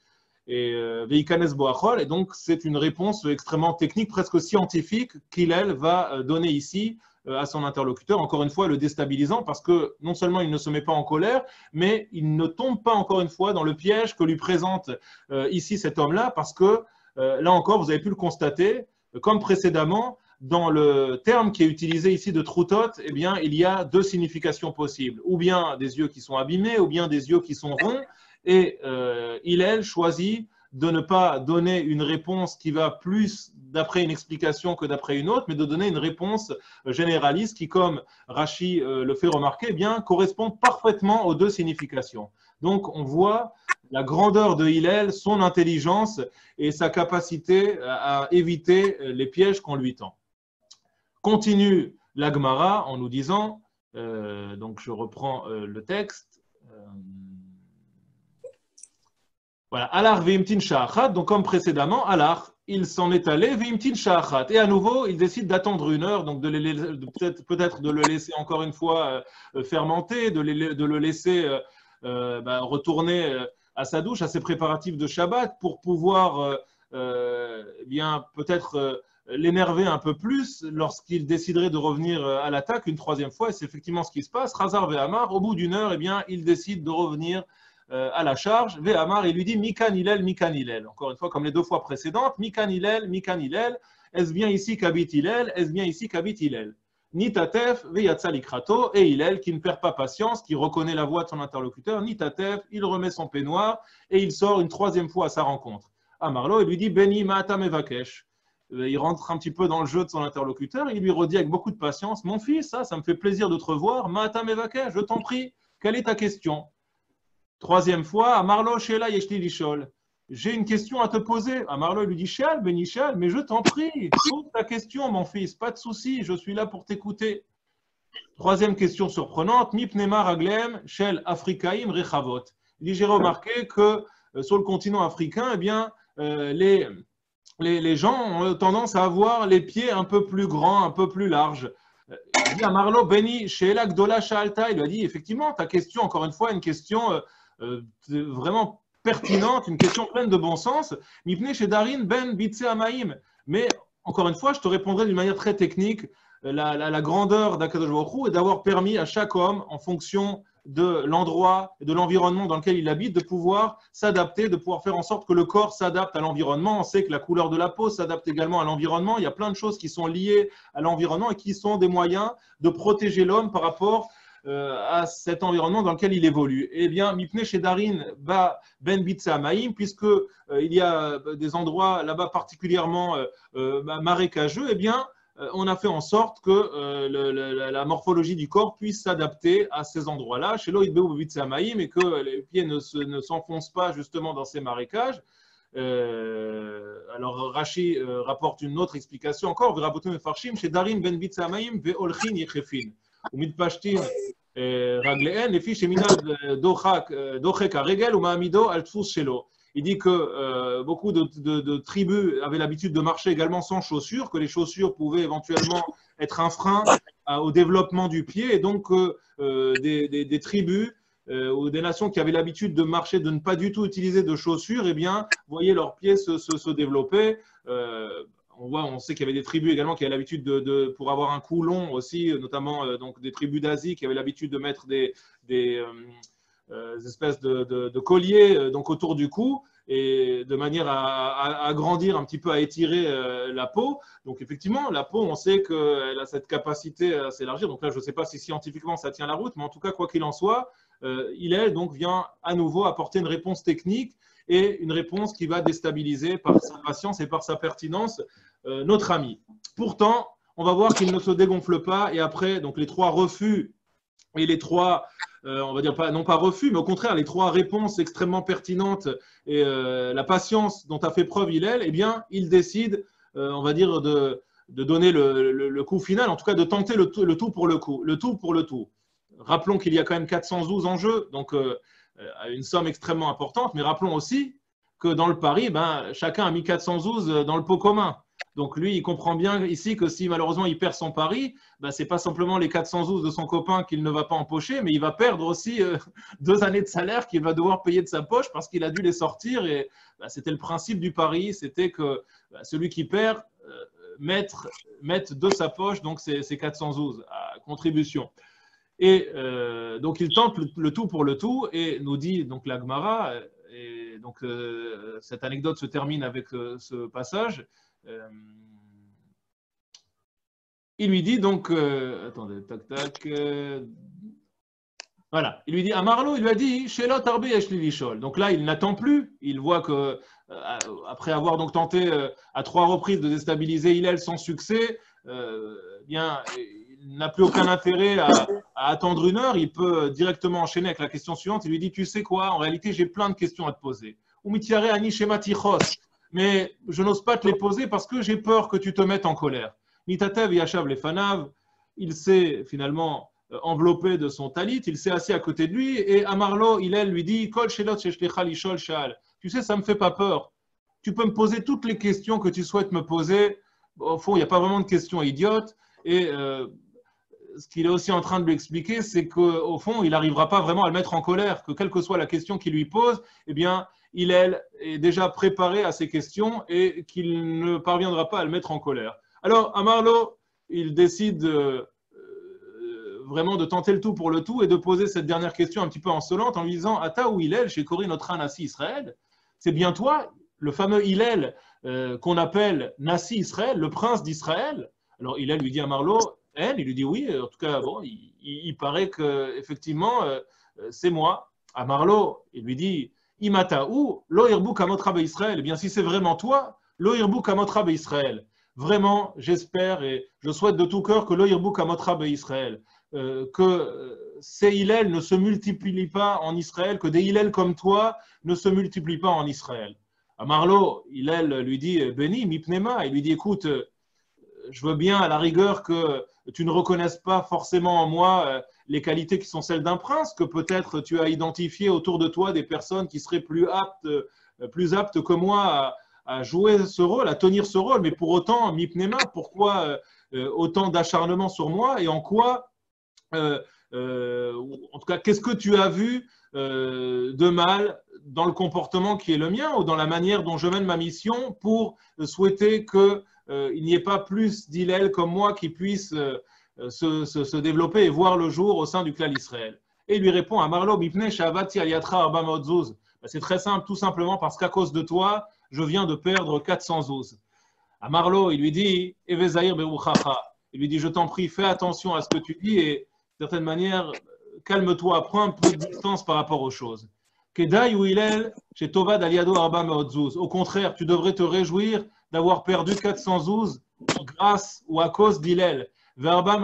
[SPEAKER 1] et Veikanes Boachol. Et donc, c'est une réponse extrêmement technique, presque scientifique, qu'il va donner ici à son interlocuteur, encore une fois le déstabilisant parce que non seulement il ne se met pas en colère, mais il ne tombe pas encore une fois dans le piège que lui présente euh, ici cet homme-là parce que euh, là encore, vous avez pu le constater, comme précédemment, dans le terme qui est utilisé ici de troutot, eh bien, il y a deux significations possibles. Ou bien des yeux qui sont abîmés, ou bien des yeux qui sont ronds. Et il, elle, choisit de ne pas donner une réponse qui va plus d'après une explication que d'après une autre, mais de donner une réponse généraliste qui, comme Rachi euh, le fait remarquer, eh bien, correspond parfaitement aux deux significations. Donc, on voit la grandeur de Hillel, son intelligence et sa capacité à éviter les pièges qu'on lui tend. Continue l'Agmara en nous disant, euh, donc je reprends euh, le texte. Euh, voilà, Alar Vimtin Sha'achat, donc comme précédemment, Alar, il s'en est allé, Vimtin Sha'achat. Et à nouveau, il décide d'attendre une heure, donc peut-être, de le laisser encore une fois fermenter, de, le laisser bah, retourner à sa douche, à ses préparatifs de Shabbat, pour pouvoir eh bien peut-être l'énerver un peu plus lorsqu'il déciderait de revenir euh, à l'attaque une troisième fois. Et c'est effectivement ce qui se passe. Razar Vehamar, au bout d'une heure, eh bien, il décide de revenir euh, à la charge. Vehamar, il lui dit Mikan Hillel. Encore une fois, comme les deux fois précédentes, Mikan Hillel. Est-ce bien ici qu'habite Hillel? Est-ce bien ici qu'habite Hillel? Nitatef, Veyatzalikrato, et Hillel qui ne perd pas patience, qui reconnaît la voix de son interlocuteur. Nitatef, il remet son peignoir et il sort une troisième fois à sa rencontre. Amarlo, il lui dit Beni Ma'ata Mevakesh. Euh, il rentre un petit peu dans le jeu de son interlocuteur il lui redit avec beaucoup de patience Mon fils, ça, ça me fait plaisir de te revoir. Mata Mevake, je t'en prie, quelle est ta question? Troisième fois, à Marlo Shela Yeshli Lishol. J'ai une question à te poser. À Marlo lui dit Benichel, mais je t'en prie, pose ta question, mon fils, pas de souci, je suis là pour t'écouter. Troisième question surprenante Mipnema Raglem, Shel Afrikaim Rechavot. Il dit J'ai remarqué que euh, sur le continent africain, eh bien, euh, les les, gens ont tendance à avoir les pieds un peu plus grands, un peu plus larges. Il dit à Marlo, Beni, Gdola Shalta, il lui a dit effectivement, ta question, encore une fois, une question euh, euh, vraiment pertinente, une question pleine de bon sens. Mipne Darin Ben Bitse Amaim. Mais encore une fois, je te répondrai d'une manière très technique. La, la grandeur d'Akadosh est d'avoir permis à chaque homme, en fonction de l'endroit et de l'environnement dans lequel il habite, de pouvoir s'adapter, de pouvoir faire en sorte que le corps s'adapte à l'environnement. On sait que la couleur de la peau s'adapte également à l'environnement. Il y a plein de choses qui sont liées à l'environnement et qui sont des moyens de protéger l'homme par rapport euh, à cet environnement dans lequel il évolue. Eh bien, Mipne chez Darin va Ben Maïm, puisque euh, il y a des endroits là-bas particulièrement euh, marécageux, eh bien, euh, on a fait en sorte que euh, la, morphologie du corps puisse s'adapter à ces endroits-là, chez Maïm, et que les pieds ne, s'enfoncent pas justement dans ces marécages. Euh, alors Rashi rapporte une autre explication encore, chez Darin ben Maïm ve'olchin yechefin, pashtin ragleen, les fiches dochek regel ou ma'amido al shelo. Il dit que euh, beaucoup de, tribus avaient l'habitude de marcher également sans chaussures, que les chaussures pouvaient éventuellement être un frein au développement du pied, et donc euh, euh, des, tribus ou des nations qui avaient l'habitude de marcher, de ne pas du tout utiliser de chaussures, eh bien, voyaient leurs pieds se, développer. On voit, on sait qu'il y avait des tribus également qui avaient l'habitude de, pour avoir un cou long aussi, notamment donc des tribus d'Asie qui avaient l'habitude de mettre des euh, des espèces de, colliers euh, donc autour du cou et de manière à, agrandir un petit peu, à étirer euh, la peau. Donc effectivement, la peau, on sait qu'elle a cette capacité à s'élargir. Donc là, je ne sais pas si scientifiquement ça tient la route, mais en tout cas, quoi qu'il en soit, il est donc vient à nouveau apporter une réponse technique et une réponse qui va déstabiliser par sa patience et par sa pertinence notre ami. Pourtant, on va voir qu'il ne se dégonfle pas et après, donc les trois refus et les trois euh, on va dire pas, non pas refus, mais au contraire, les trois réponses extrêmement pertinentes et euh, la patience dont a fait preuve Hillel, eh bien, il décide, euh, on va dire, de, donner le, coup final, en tout cas de tenter le, tout pour le coup, tout. Rappelons qu'il y a quand même 412 en jeu, donc une somme extrêmement importante, mais rappelons aussi que dans le pari, ben, chacun a mis 412 dans le pot commun. Donc lui, il comprend bien ici que si malheureusement il perd son pari, bah, ce n'est pas simplement les 412 de son copain qu'il ne va pas empocher, mais il va perdre aussi euh, (laughs) deux années de salaire qu'il va devoir payer de sa poche parce qu'il a dû les sortir. Et bah, c'était le principe du pari, c'était que bah, celui qui perd euh, de sa poche donc ces, 412 à contribution. Et euh, donc il tente le, tout pour le tout et nous dit donc l'Agmara, et donc cette anecdote se termine avec ce passage. Euh, il lui dit donc, euh, attendez, tac, tac. Euh, voilà, il lui dit, à Marlo, il lui a dit. Donc là, il n'attend plus. Il voit que, après avoir donc tenté à trois reprises de déstabiliser Hillel sans succès, bien, n'a plus aucun intérêt à, attendre une heure, il peut directement enchaîner avec la question suivante. Il lui dit Tu sais quoi? En réalité, j'ai plein de questions à te poser. Mais je n'ose pas te les poser parce que j'ai peur que tu te mettes en colère. Nitatev Yashav Lefanav, il s'est finalement euh, enveloppé de son talit, il s'est assis à côté de lui et Amarlo, il lui dit Kol Tu sais, ça ne me fait pas peur. Tu peux me poser toutes les questions que tu souhaites me poser. Au fond, il n'y a pas vraiment de questions idiotes. Et euh, ce qu'il est aussi en train de lui expliquer, c'est qu'au fond, il n'arrivera pas vraiment à le mettre en colère, que quelle que soit la question qu'il lui pose, eh bien, il est déjà préparé à ces questions et qu'il ne parviendra pas à le mettre en colère. Alors, Amarlo, il décide euh, vraiment de tenter le tout pour le tout et de poser cette dernière question un petit peu insolente en lui disant Ata ou Hillel, chez Corinne, notre Nassi Israël, c'est bien toi, le fameux Hillel euh, qu'on appelle Nassi Israël, le prince d'Israël Alors Hillel lui dit à Marlo elle, il lui dit oui, en tout cas, bon, il, paraît que effectivement euh, c'est moi. À Marlo, il lui dit Imata ou Lo Irbu Kamotra Israël. Eh bien, si c'est vraiment toi, Lo Irbu Israël. Vraiment, j'espère et je souhaite de tout cœur que Lo Irbu Israël. Euh, que euh, ces Hillel ne se multiplient pas en Israël, que des Hillel comme toi ne se multiplient pas en Israël. À Marlo, Hillel lui dit Béni, Mipnema. Il lui dit Écoute, je veux bien à la rigueur que tu ne reconnaisses pas forcément en moi euh, les qualités qui sont celles d'un prince, que peut-être tu as identifié autour de toi des personnes qui seraient plus aptes, euh, plus aptes que moi à, jouer ce rôle, à tenir ce rôle. Mais pour autant, Mipnema, pourquoi euh, autant d'acharnement sur moi et en quoi, en tout cas, qu'est-ce que tu as vu de mal dans le comportement qui est le mien ou dans la manière dont je mène ma mission pour souhaiter que il n'y ait pas plus d'Hillel comme moi qui puisse euh, se, se, développer et voir le jour au sein du clan Israël. Et il lui répond à Marlo bah, C'est très simple, tout simplement parce qu'à cause de toi, je viens de perdre 400 zouz. À Marlo, il lui dit Il lui dit Je t'en prie, fais attention à ce que tu dis et, d'une certaine manière, calme-toi, prends un peu de distance par rapport aux choses. Kedai ou Hillel, Tovad Aliado Arba Au contraire, tu devrais te réjouir d'avoir perdu 412 grâce ou à cause d'Hillel. Verba.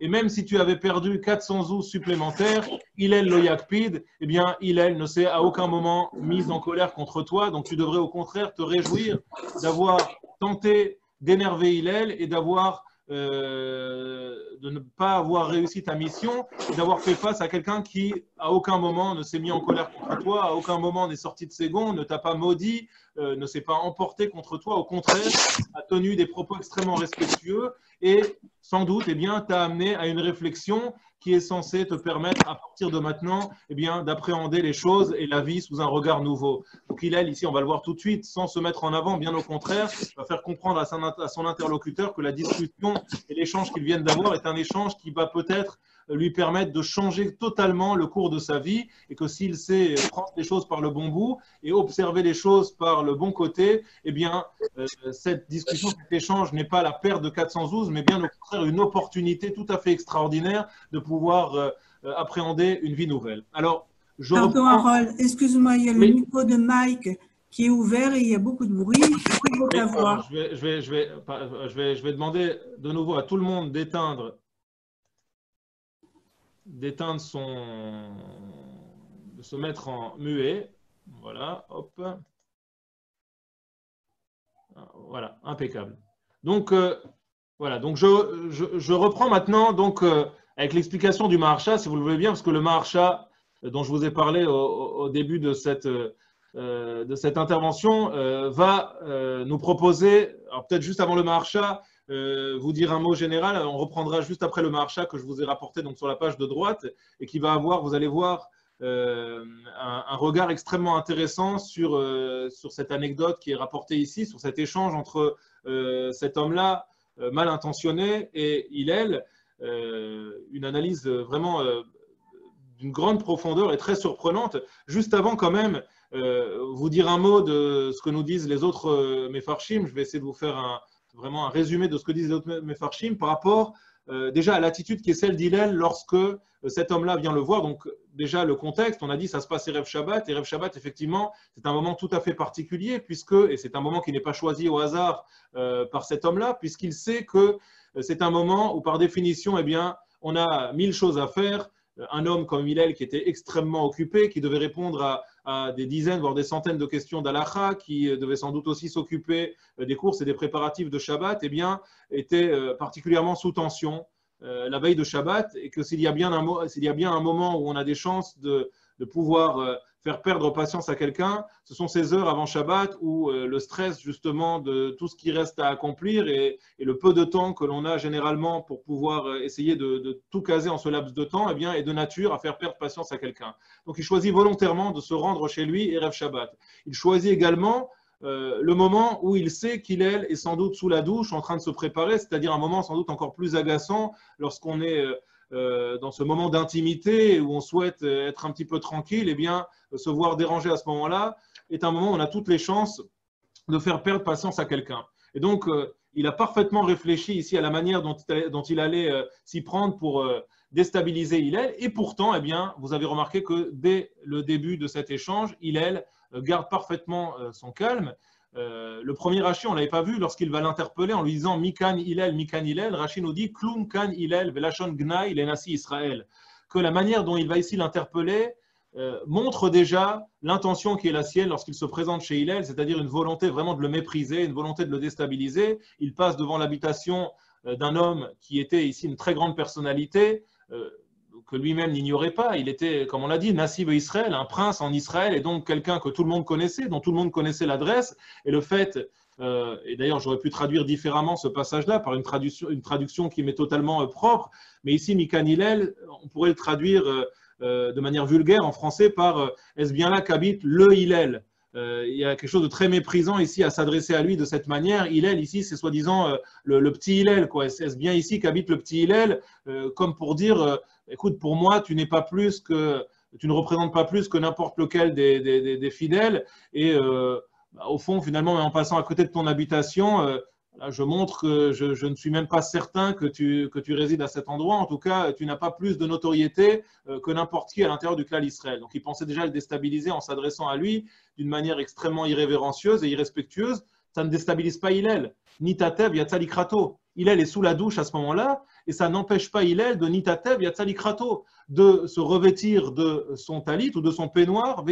[SPEAKER 1] Et même si tu avais perdu 412 supplémentaires, Hillel lo yakpid, eh bien, Hillel ne s'est à aucun moment mis en colère contre toi. Donc, tu devrais au contraire te réjouir d'avoir tenté d'énerver Hillel et d'avoir euh, de ne pas avoir réussi ta mission d'avoir fait face à quelqu'un qui, à aucun moment, ne s'est mis en colère contre toi, à aucun moment n'est sorti de ses gonds, ne t'a pas maudit, euh, ne s'est pas emporté contre toi. Au contraire, a tenu des propos extrêmement respectueux et sans doute, eh bien, t'a amené à une réflexion qui est censée te permettre, à partir de maintenant, eh bien, d'appréhender les choses et la vie sous un regard nouveau. Donc, il ici, on va le voir tout de suite, sans se mettre en avant, bien au contraire, va faire comprendre à son interlocuteur que la discussion et l'échange qu'ils viennent d'avoir est un échange qui va peut-être lui permettre de changer totalement le cours de sa vie et que s'il sait prendre les choses par le bon bout et observer les choses par le bon côté, eh bien, euh, cette discussion, cet échange n'est pas la perte de 412, mais bien au contraire une opportunité tout à fait extraordinaire de pouvoir euh, appréhender une vie nouvelle. Alors,
[SPEAKER 3] je Pardon, Harold, excuse-moi, il y a le micro de Mike qui est ouvert et il y a beaucoup de bruit.
[SPEAKER 1] Je vais, je, vais, je, vais, je, vais, je vais demander de nouveau à tout le monde d'éteindre d'éteindre son. de se mettre en muet. Voilà, hop. Voilà, impeccable. Donc, euh, voilà, donc je, je, reprends maintenant donc, euh, avec l'explication du Maharsha, si vous le voulez bien, parce que le Maharsha, euh, dont je vous ai parlé au, début de cette, de cette intervention, va nous proposer, alors peut-être juste avant le Maharsha, euh, vous dire un mot général. On reprendra juste après le marcha que je vous ai rapporté donc, sur la page de droite et qui va avoir, vous allez voir, euh, un, regard extrêmement intéressant sur, euh, sur cette anecdote qui est rapportée ici, sur cet échange entre cet homme-là mal intentionné et Hillel. une analyse vraiment d'une grande profondeur et très surprenante. Juste avant, quand même, vous dire un mot de ce que nous disent les autres Mefarshim. Je vais essayer de vous faire un, vraiment un résumé de ce que disent les autres Mefarshim par rapport euh, déjà à l'attitude qui est celle d'Hillel lorsque euh, cet homme-là vient le voir. Donc, déjà le contexte. On a dit ça se passe Erev Shabbat. Erev Shabbat, effectivement, c'est un moment tout à fait particulier, puisque, et c'est un moment qui n'est pas choisi au hasard euh, par cet homme-là, puisqu'il sait que c'est un moment où, par définition, eh bien, on a mille choses à faire. Un homme comme Hillel qui était extrêmement occupé, qui devait répondre à, à des dizaines, voire des centaines de questions d'Alacha, qui devait sans doute aussi s'occuper des courses et des préparatifs de Shabbat, eh bien, était particulièrement sous tension. Euh, la veille de Shabbat et que s'il y, a bien un, y a bien un moment où on a des chances de, pouvoir euh, faire perdre patience à quelqu'un, ce sont ces heures avant Shabbat où euh, le stress justement de tout ce qui reste à accomplir et, le peu de temps que l'on a généralement pour pouvoir essayer de, tout caser en ce laps de temps eh bien, est de nature à faire perdre patience à quelqu'un. Donc il choisit volontairement de se rendre chez lui et rêve Shabbat. Il choisit également euh, le moment où il sait qu'il est sans doute sous la douche en train de se préparer, c'est-à-dire un moment sans doute encore plus agaçant lorsqu'on est euh, euh, dans ce moment d'intimité où on souhaite être un petit peu tranquille, eh bien se voir déranger à ce moment-là est un moment où on a toutes les chances de faire perdre patience à quelqu'un. Et donc, il a parfaitement réfléchi ici à la manière dont, il allait s'y prendre pour déstabiliser Hillel. Et pourtant, eh bien, vous avez remarqué que dès le début de cet échange, Hillel euh, garde parfaitement euh, son calme. Euh, le premier Rashi, on ne l'avait pas vu lorsqu'il va l'interpeller en lui disant Mikan Hillel, Mikan Hillel. Rashi nous dit Klum Kan Hillel, Velashon Gnai, Lenasi Israël. Que la manière dont il va ici l'interpeller montre déjà l'intention qui est la sienne lorsqu'il se présente chez Hillel, c'est-à-dire une volonté vraiment de le mépriser, une volonté de le déstabiliser. Il passe devant l'habitation d'un homme qui était ici une très grande personnalité que lui-même n'ignorait pas. Il était, comme on l'a dit, Nassib Israël, un prince en Israël, et donc quelqu'un que tout le monde connaissait, dont tout le monde connaissait l'adresse. Et le fait, euh, et d'ailleurs j'aurais pu traduire différemment ce passage-là par une traduction, une traduction qui m'est totalement euh, propre, mais ici, Mikan on pourrait le traduire euh, de manière vulgaire en français par Est-ce bien là qu'habite le Hillel? Il y a quelque chose de très méprisant ici à s'adresser à lui de cette manière. Hillel, ici, c'est soi-disant le, petit Hillel. Est-ce bien ici qu'habite le petit Hillel? Comme pour dire, écoute, pour moi, tu n'es pas plus que, tu ne représentes pas plus que n'importe lequel des, fidèles. Et euh, bah, au fond, finalement, en passant à côté de ton habitation, euh, je montre que je, ne suis même pas certain que tu, que tu résides à cet endroit. En tout cas, tu n'as pas plus de notoriété euh, que n'importe qui à l'intérieur du clan Israël. Donc, il pensait déjà le déstabiliser en s'adressant à lui d'une manière extrêmement irrévérencieuse et irrespectueuse. Ça ne déstabilise pas Hillel. Ni Tatev, Yatzalikrato. Hillel est sous la douche à ce moment-là et ça n'empêche pas Hillel de Nitatev Yatzalikrato, de se revêtir de son talit ou de son peignoir,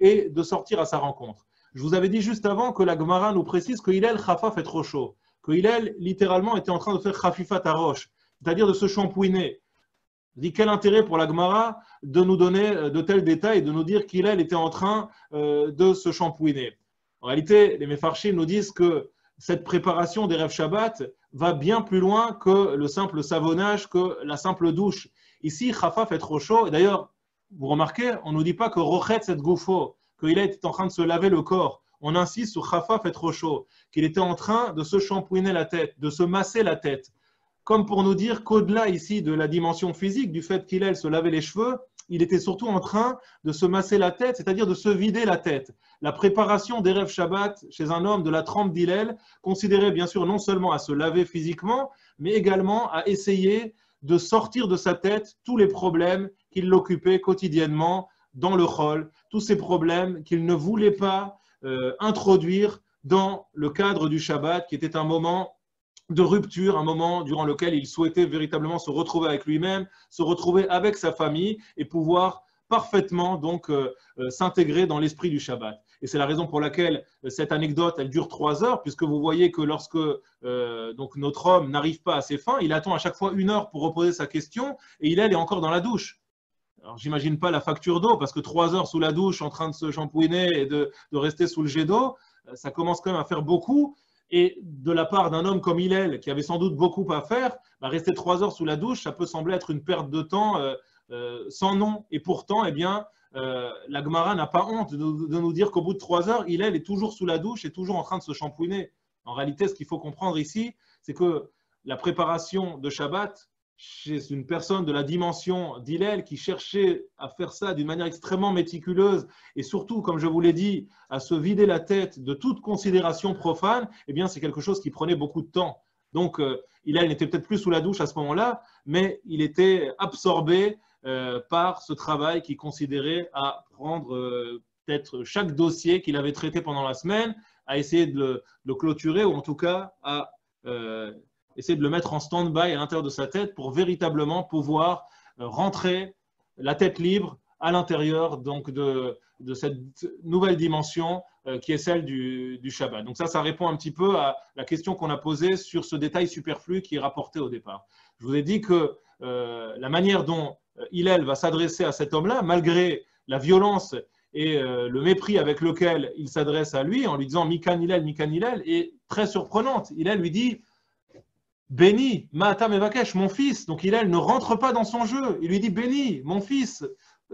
[SPEAKER 1] et de sortir à sa rencontre. Je vous avais dit juste avant que la Gemara nous précise que Hillel Chafaf est trop chaud, que Hillel littéralement était en train de faire Chafifat Arosh, c'est-à-dire de se shampouiner. Je dis quel intérêt pour la Gemara de nous donner euh, de tels détails, de nous dire qu'Hillel était en train euh, de se shampouiner? En réalité, les Mefarchim nous disent que cette préparation des rêves Shabbat va bien plus loin que le simple savonnage, que la simple douche. Ici, Chafa fait trop chaud. D'ailleurs, vous remarquez, on ne nous dit pas que Rochet cette goufo, qu'il était en train de se laver le corps. On insiste sur Chafa fait trop chaud, qu'il était en train de se shampouiner la tête, de se masser la tête. Comme pour nous dire qu'au-delà ici de la dimension physique, du fait qu'il se laver les cheveux, il était surtout en train de se masser la tête, c'est-à-dire de se vider la tête. La préparation des rêves Shabbat chez un homme de la trempe d'Hillel considérait bien sûr non seulement à se laver physiquement, mais également à essayer de sortir de sa tête tous les problèmes qui l'occupaient quotidiennement dans le rôle, tous ces problèmes qu'il ne voulait pas euh, introduire dans le cadre du Shabbat, qui était un moment de rupture, un moment durant lequel il souhaitait véritablement se retrouver avec lui-même, se retrouver avec sa famille et pouvoir parfaitement donc euh, euh, s'intégrer dans l'esprit du Shabbat. Et c'est la raison pour laquelle euh, cette anecdote, elle dure trois heures, puisque vous voyez que lorsque donc notre homme n'arrive pas à ses fins, il attend à chaque fois une heure pour reposer sa question, et il est encore dans la douche. Alors, j'imagine pas la facture d'eau, parce que trois heures sous la douche en train de se shampouiner et de, de rester sous le jet d'eau, ça commence quand même à faire beaucoup. Et de la part d'un homme comme Hillel, qui avait sans doute beaucoup à faire, bah, rester trois heures sous la douche, ça peut sembler être une perte de temps euh, euh, sans nom. Et pourtant, eh bien, euh, la Gemara n'a pas honte de, nous dire qu'au bout de trois heures, Hillel est toujours sous la douche et toujours en train de se shampouiner. En réalité, ce qu'il faut comprendre ici, c'est que la préparation de Shabbat, chez une personne de la dimension d'Hillel qui cherchait à faire ça d'une manière extrêmement méticuleuse et surtout, comme je vous l'ai dit, à se vider la tête de toute considération profane, eh bien, c'est quelque chose qui prenait beaucoup de temps. Donc, euh, Hillel n'était peut-être plus sous la douche à ce moment-là, mais il était absorbé par ce travail qui consistait à prendre peut-être chaque dossier qu'il avait traité pendant la semaine, à essayer de le, clôturer ou en tout cas à essayer de le mettre en stand-by à l'intérieur de sa tête pour véritablement pouvoir rentrer la tête libre à l'intérieur donc de, de, cette nouvelle dimension euh, qui est celle du, du, Shabbat. Donc ça, ça répond un petit peu à la question qu'on a posée sur ce détail superflu qui est rapporté au départ. Je vous ai dit que euh, la manière dont euh, Hillel va s'adresser à cet homme-là, malgré la violence et le mépris avec lequel il s'adresse à lui, en lui disant Mikan Hillel, Mikan Hillel, est très surprenante. Hillel lui dit Béni, Maatam Evakesh, mon fils. Donc Hillel ne rentre pas dans son jeu. Il lui dit Béni, mon fils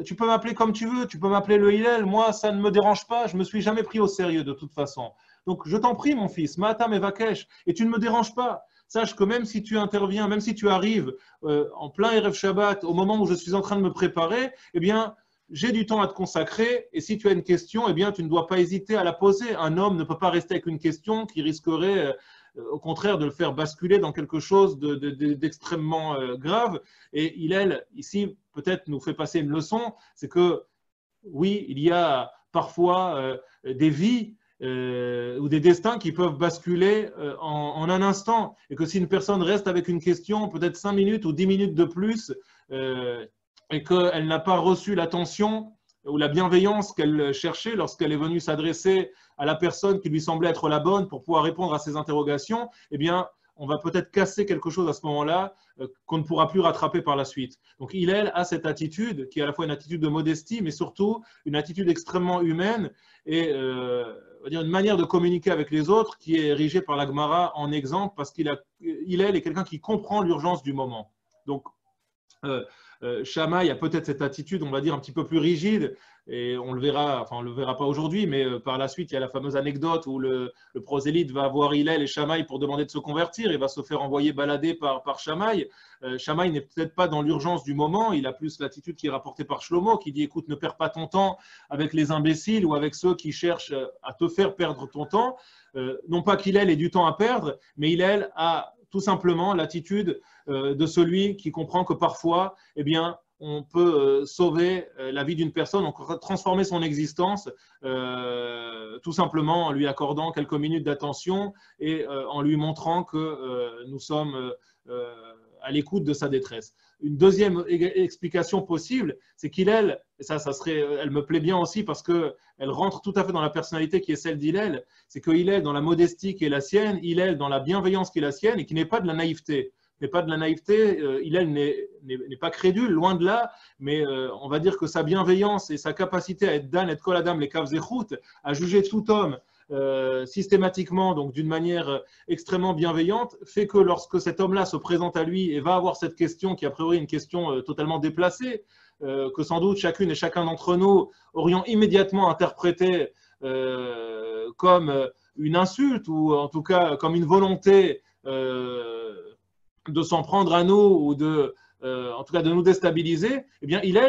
[SPEAKER 1] tu peux m'appeler comme tu veux, tu peux m'appeler le Hillel, moi ça ne me dérange pas, je me suis jamais pris au sérieux de toute façon. Donc je t'en prie mon fils, Matam et Vakesh, et tu ne me déranges pas. Sache que même si tu interviens, même si tu arrives euh, en plein Erev Shabbat, au moment où je suis en train de me préparer, eh bien, j'ai du temps à te consacrer, et si tu as une question, eh bien, tu ne dois pas hésiter à la poser. Un homme ne peut pas rester avec une question qui risquerait euh, au contraire de le faire basculer dans quelque chose d'extrêmement euh, grave. Et il, ici, peut-être nous fait passer une leçon, c'est que oui, il y a parfois euh, des vies ou des destins qui peuvent basculer en, un instant. Et que si une personne reste avec une question, peut-être cinq minutes ou dix minutes de plus, et qu'elle n'a pas reçu l'attention ou la bienveillance qu'elle cherchait lorsqu'elle est venue s'adresser à la personne qui lui semblait être la bonne pour pouvoir répondre à ses interrogations, eh bien, on va peut-être casser quelque chose à ce moment-là euh, qu'on ne pourra plus rattraper par la suite. Donc Hillel a cette attitude qui est à la fois une attitude de modestie, mais surtout une attitude extrêmement humaine et euh, dire une manière de communiquer avec les autres qui est érigée par la Gemara en exemple parce qu'il Hillel est quelqu'un qui comprend l'urgence du moment. Donc euh, euh, a peut-être cette attitude, on va dire, un petit peu plus rigide, et on le verra, enfin on le verra pas aujourd'hui, mais euh, par la suite, il y a la fameuse anecdote où le, prosélyte va voir Hillel et Shamaï pour demander de se convertir, il va se faire envoyer balader par, par Shamaï. Euh, n'est peut-être pas dans l'urgence du moment, il a plus l'attitude qui est rapportée par Shlomo, qui dit écoute, ne perds pas ton temps avec les imbéciles ou avec ceux qui cherchent à te faire perdre ton temps. non pas qu'Hillel ait du temps à perdre, mais Hillel a tout simplement l'attitude euh, de celui qui comprend que parfois, eh bien, on peut euh, sauver euh, la vie d'une personne, on transformer son existence, tout simplement en lui accordant quelques minutes d'attention et en lui montrant que nous sommes à l'écoute de sa détresse. Une deuxième explication possible, c'est qu'il, elle, et ça, ça serait, elle me plaît bien aussi parce qu'elle rentre tout à fait dans la personnalité qui est celle d'Hillel, c'est qu'il est dans la modestie qui est la sienne, il est dans la bienveillance qui est la sienne et qui n'est pas de la naïveté. N'est pas de la naïveté, euh, Hillel n'est pas crédule, loin de là, mais euh, on va dire que sa bienveillance et sa capacité à être Dan et Koladam, les caves à juger tout homme euh, systématiquement, donc d'une manière euh, extrêmement bienveillante, fait que lorsque cet homme-là se présente à lui et va avoir cette question, qui a priori une question euh, totalement déplacée, que sans doute chacune et chacun d'entre nous aurions immédiatement interprété comme une insulte ou en tout cas comme une volonté de s'en prendre à nous ou de, en tout cas de nous déstabiliser, eh bien, il,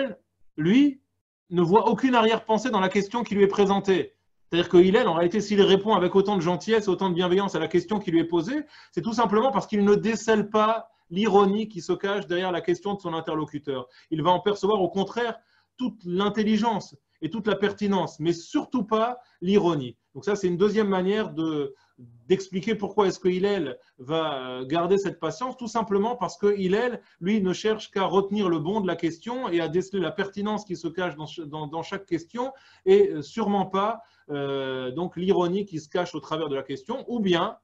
[SPEAKER 1] lui, ne voit aucune arrière-pensée dans la question qui lui est présentée. C'est-à-dire que Hillel, en réalité, s'il répond avec autant de gentillesse, autant de bienveillance à la question qui lui est posée, c'est tout simplement parce qu'il ne décèle pas l'ironie qui se cache derrière la question de son interlocuteur. Il va en percevoir au contraire toute l'intelligence et toute la pertinence, mais surtout pas l'ironie. Donc ça, c'est une deuxième manière de, d'expliquer pourquoi est-ce que Hillel va garder cette patience, tout simplement parce que Hillel, lui, ne cherche qu'à retenir le bon de la question et à déceler la pertinence qui se cache dans, dans chaque question, et sûrement pas euh, donc l'ironie qui se cache au travers de la question, ou bien,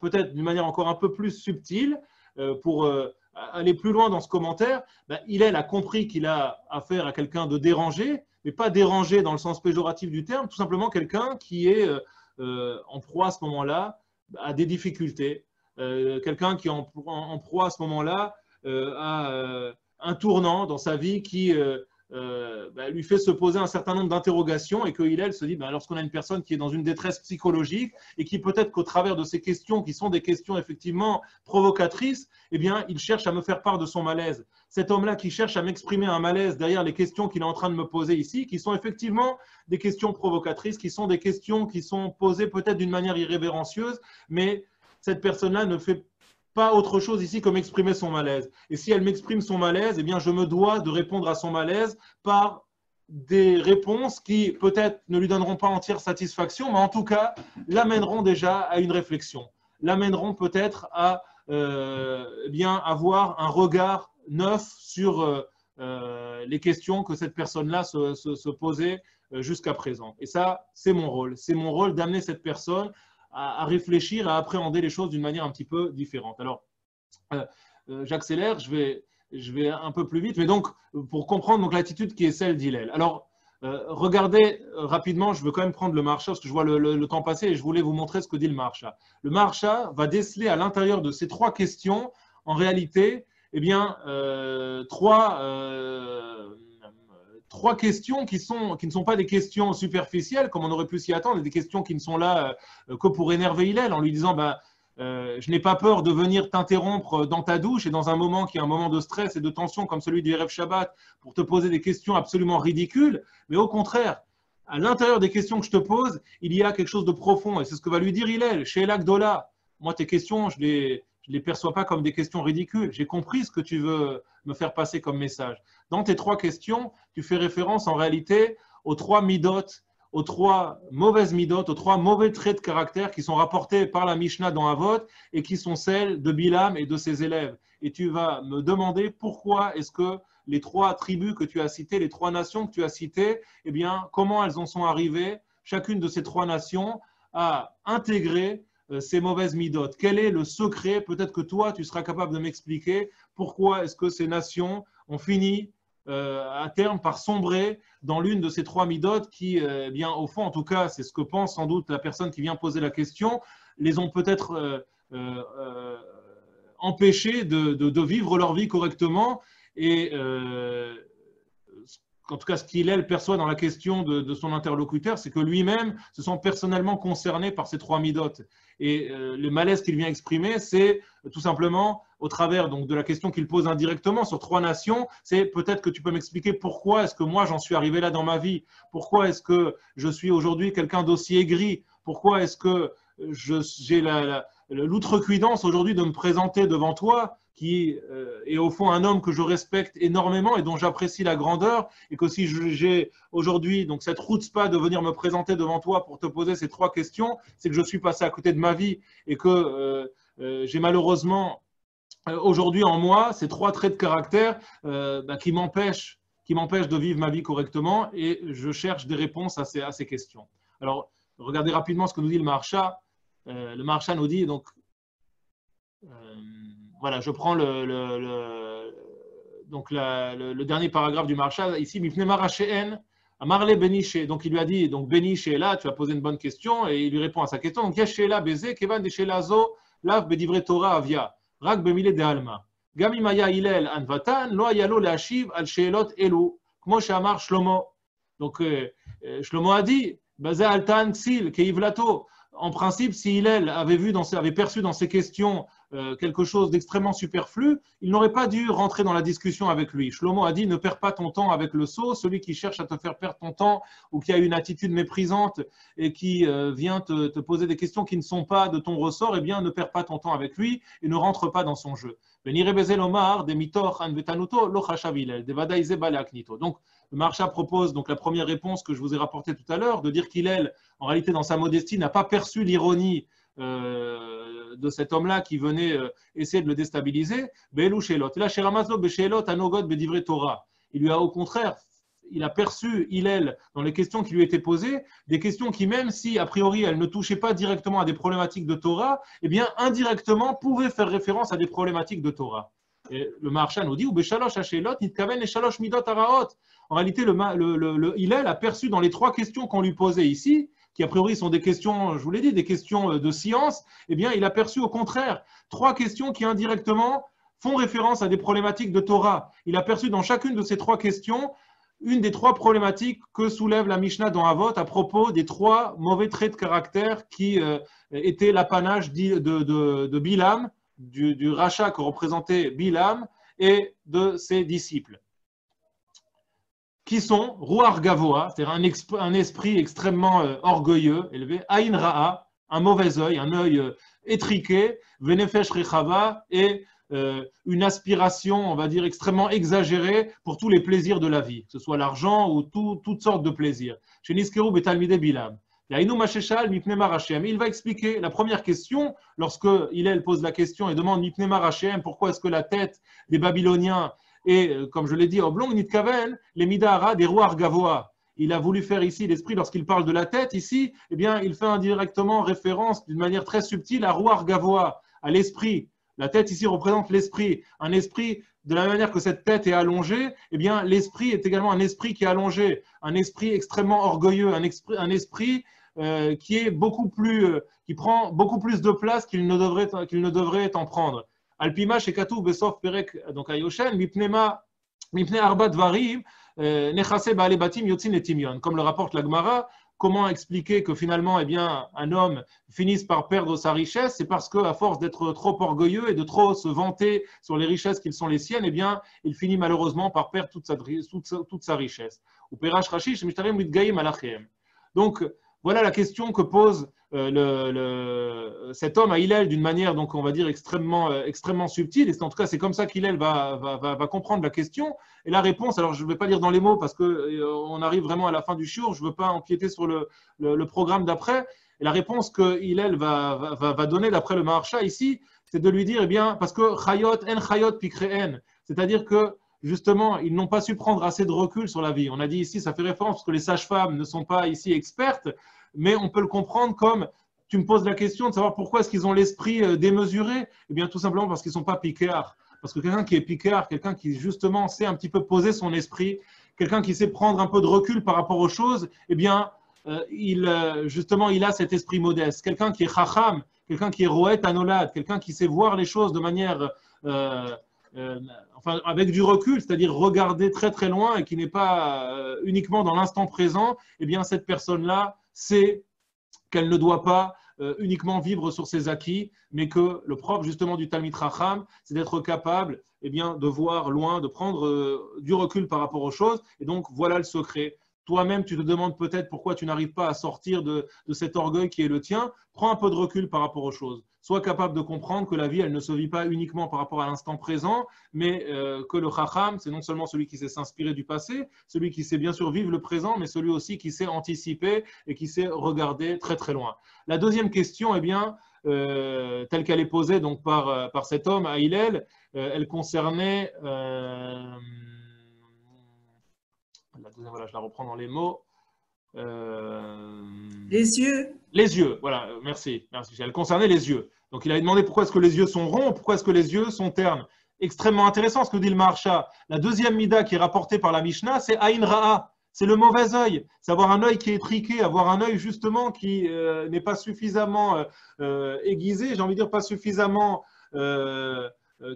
[SPEAKER 1] peut-être d'une manière encore un peu plus subtile, euh, pour euh, aller plus loin dans ce commentaire, ben, il a compris qu'il a affaire à quelqu'un de dérangé, mais pas dérangé dans le sens péjoratif du terme, tout simplement quelqu'un qui est en proie à ce moment-là à des difficultés, quelqu'un qui est en, proie à ce moment-là à un tournant dans sa vie qui euh, bah, lui fait se poser un certain nombre d'interrogations et que Hillel se dit, bah, lorsqu'on a une personne qui est dans une détresse psychologique et qui peut-être qu'au travers de ces questions, qui sont des questions effectivement provocatrices, eh bien, il cherche à me faire part de son malaise. Cet homme-là qui cherche à m'exprimer un malaise derrière les questions qu'il est en train de me poser ici, qui sont effectivement des questions provocatrices, qui sont des questions qui sont posées peut-être d'une manière irrévérencieuse, mais cette personne-là ne fait pas autre chose ici que m'exprimer son malaise. Et si elle m'exprime son malaise, eh bien, je me dois de répondre à son malaise par des réponses qui peut-être ne lui donneront pas entière satisfaction, mais en tout cas l'amèneront déjà à une réflexion, l'amèneront peut-être à euh, eh bien avoir un regard neuf sur euh, euh, les questions que cette personne-là se, posait jusqu'à présent. Et ça, c'est mon rôle. C'est mon rôle d'amener cette personne à, réfléchir, à appréhender les choses d'une manière un petit peu différente. Alors, j'accélère, je vais, je vais un peu plus vite, mais donc pour comprendre l'attitude qui est celle d'Hillel. Alors, regardez rapidement, je veux quand même prendre le marcha parce que je vois le, temps passer et je voulais vous montrer ce que dit le marcha. Le marcha va déceler à l'intérieur de ces trois questions, en réalité, eh bien, euh, trois, euh, trois questions qui, sont, qui ne sont pas des questions superficielles, comme on aurait pu s'y attendre, des questions qui ne sont là euh, que pour énerver Hillel, en lui disant bah, Je n'ai pas peur de venir t'interrompre dans ta douche et dans un moment qui est un moment de stress et de tension comme celui du RF Shabbat pour te poser des questions absolument ridicules, mais au contraire, à l'intérieur des questions que je te pose, il y a quelque chose de profond. Et c'est ce que va lui dire Hillel. Chez Elakdola, moi, tes questions, je les, je les perçois pas comme des questions ridicules. J'ai compris ce que tu veux me faire passer comme message. Dans tes trois questions, tu fais référence en réalité aux trois midotes, aux trois mauvaises midotes, aux trois mauvais traits de caractère qui sont rapportés par la Mishnah dans Avot et qui sont celles de Bilam et de ses élèves. Et tu vas me demander pourquoi est-ce que les trois tribus que tu as citées, les trois nations que tu as citées, eh bien, comment elles en sont arrivées, chacune de ces trois nations, à intégrer ces mauvaises midotes. Quel est le secret? Peut-être que toi, tu seras capable de m'expliquer pourquoi est-ce que ces nations ont fini euh, à terme par sombrer dans l'une de ces trois midotes qui, euh, eh bien, au fond, en tout cas, c'est ce que pense sans doute la personne qui vient poser la question, les ont peut-être empêchés de, vivre leur vie correctement et en tout cas ce qu'il elle perçoit dans la question de, son interlocuteur, c'est que lui-même se sent personnellement concerné par ces trois midotes. Et euh, le malaise qu'il vient exprimer, c'est tout simplement au travers donc, de la question qu'il pose indirectement sur trois nations, c'est peut-être que tu peux m'expliquer pourquoi est-ce que moi j'en suis arrivé là dans ma vie, pourquoi est-ce que je suis aujourd'hui quelqu'un d'aussi aigri, pourquoi est-ce que j'ai l'outrecuidance aujourd'hui de me présenter devant toi qui euh, est au fond un homme que je respecte énormément et dont j'apprécie la grandeur, et que si j'ai aujourd'hui donc cette route pas de venir me présenter devant toi pour te poser ces trois questions, c'est que je suis passé à côté de ma vie et que euh, euh, j'ai malheureusement aujourd'hui en moi ces trois traits de caractère bah, qui m'empêchent qui de vivre ma vie correctement et je cherche des réponses à ces, à ces questions. Alors, regardez rapidement ce que nous dit le Marcha. le Marcha nous dit donc voilà, je prends le, donc le, dernier paragraphe du Marshal ici, à Marley Beniché. Donc il lui a dit, donc Beniché là, tu as posé une bonne question, et il lui répond à sa question. Donc Yeshela Beze, Kevan de Zo, Lav Bedivre Torah Avia, Rak Bemile de Alma. Gami Maya Ilel Anvatan, Lo Ayalo Leashiv Al Sheelot Elu, Kmo Shamar Shlomo. Donc euh, euh, Shlomo a dit, Baze Altan Ksil, Keivlato en principe, si Hillel avait, vu dans, perçu dans ses questions euh, quelque chose d'extrêmement superflu, il n'aurait pas dû rentrer dans la discussion avec lui. Shlomo a dit ne perds pas ton temps avec le sot, celui qui cherche à te faire perdre ton temps ou qui a une attitude méprisante et qui euh, vient te, poser des questions qui ne sont pas de ton ressort, eh bien ne perds pas ton temps avec lui et ne rentre pas dans son jeu. Donc, le Marcha propose donc la première réponse que je vous ai rapportée tout à l'heure, de dire qu'il, en réalité, dans sa modestie, n'a pas perçu l'ironie euh, de cet homme-là qui venait euh, essayer de le déstabiliser. Il lui a au contraire, il a perçu, Hillel, dans les questions qui lui étaient posées, des questions qui, même si a priori elles ne touchaient pas directement à des problématiques de Torah, eh bien indirectement pouvaient faire référence à des problématiques de Torah. Et le Maharsha nous dit, ou midot araot. En réalité, le, a perçu dans les trois questions qu'on lui posait ici, qui a priori sont des questions, je vous l'ai dit, des questions euh, de science, eh bien, il a perçu au contraire trois questions qui indirectement font référence à des problématiques de Torah. Il a perçu dans chacune de ces trois questions une des trois problématiques que soulève la Mishnah dans Avot à propos des trois mauvais traits de caractère qui euh, étaient l'apanage de, Bilam, du, du rachat que représentait Bilam et de ses disciples qui sont Ruar Gavoa, c'est-à-dire un, esprit extrêmement euh, orgueilleux, élevé, Ain Ra'a, un mauvais œil, un œil euh, étriqué, Venefesh Rechava, et euh, une aspiration, on va dire, extrêmement exagérée pour tous les plaisirs de la vie, que ce soit l'argent ou toutes sortes de plaisirs. Il va expliquer la première question, lorsque Hillel pose la question et demande pourquoi est-ce que la tête des Babyloniens est, euh, comme je l'ai dit, oblong Nitkaven, les Midahara des rois Gavoa. Il a voulu faire ici l'esprit, lorsqu'il parle de la tête, ici, eh bien, il fait indirectement référence d'une manière très subtile à roi Gavoa, à l'esprit. La tête ici représente l'esprit. Un esprit, de la manière que cette tête est allongée, eh bien, l'esprit est également un esprit qui est allongé, un esprit extrêmement orgueilleux, un esprit, un esprit euh, qui est beaucoup plus, euh, qui prend beaucoup plus de place qu'il ne devrait, qu'il ne devrait en prendre. Alpima shekatu besof perek donc ayoshen mipnema mipne arbat varim euh, nechase batim yotzin et Comme le rapporte la Gemara, comment expliquer que finalement, eh bien, un homme finisse par perdre sa richesse? C'est parce qu'à force d'être trop orgueilleux et de trop se vanter sur les richesses qui sont les siennes, eh bien, il finit malheureusement par perdre toute sa, toute sa, richesse. Donc, voilà la question que pose euh, cet homme à Hillel d'une manière, donc on va dire, extrêmement, euh, extrêmement subtile. Et en tout cas, c'est comme ça qu'Hillel va, va, comprendre la question. Et la réponse, alors je ne vais pas lire dans les mots parce qu'on euh, arrive vraiment à la fin du show, je ne veux pas empiéter sur le, programme d'après. Et la réponse que Hillel va, donner d'après le Maharsha ici, c'est de lui dire, eh bien, parce que Chayot, En Chayot, Pikreen, c'est-à-dire que justement, ils n'ont pas su prendre assez de recul sur la vie. On a dit ici, ça fait référence parce que les sages-femmes ne sont pas ici expertes, mais on peut le comprendre comme tu me poses la question de savoir pourquoi est-ce qu'ils ont l'esprit euh, démesuré? Eh bien, tout simplement parce qu'ils ne sont pas piquards. Parce que quelqu'un qui est piqueur, quelqu'un qui justement sait un petit peu poser son esprit, quelqu'un qui sait prendre un peu de recul par rapport aux choses, eh bien, euh, il, euh, justement, il a cet esprit modeste. Quelqu'un qui est chacham, quelqu'un qui est roet anolad, quelqu'un qui sait voir les choses de manière enfin, avec du recul, c'est-à-dire regarder très très loin et qui n'est pas euh, uniquement dans l'instant présent, eh bien cette personne-là sait qu'elle ne doit pas euh, uniquement vivre sur ses acquis, mais que le propre justement du Talmid Racham, c'est d'être capable eh bien, de voir loin, de prendre du recul par rapport aux choses. Et donc voilà le secret. Toi-même, tu te demandes peut-être pourquoi tu n'arrives pas à sortir de, cet orgueil qui est le tien. Prends un peu de recul par rapport aux choses. Sois capable de comprendre que la vie, elle ne se vit pas uniquement par rapport à l'instant présent, mais euh, que le chacham, c'est non seulement celui qui sait s'inspirer du passé, celui qui sait bien sûr vivre le présent, mais celui aussi qui sait anticiper et qui sait regarder très très loin. La deuxième question, eh bien, euh, telle qu'elle est posée donc par, euh, par cet homme à elle concernait la deuxième, voilà, je la reprends dans les mots.
[SPEAKER 3] Euh, les yeux.
[SPEAKER 1] Les yeux, voilà, merci, merci. Elle concernait les yeux. Donc il a demandé pourquoi est-ce que les yeux sont ronds, pourquoi est-ce que les yeux sont ternes. Extrêmement intéressant ce que dit le Marsha. La deuxième mida qui est rapportée par la Mishnah, c'est Aïn Ra'a. C'est le mauvais œil. C'est avoir un œil qui est triqué, avoir un œil justement qui euh, n'est pas suffisamment euh, aiguisé, j'ai envie de dire pas suffisamment euh,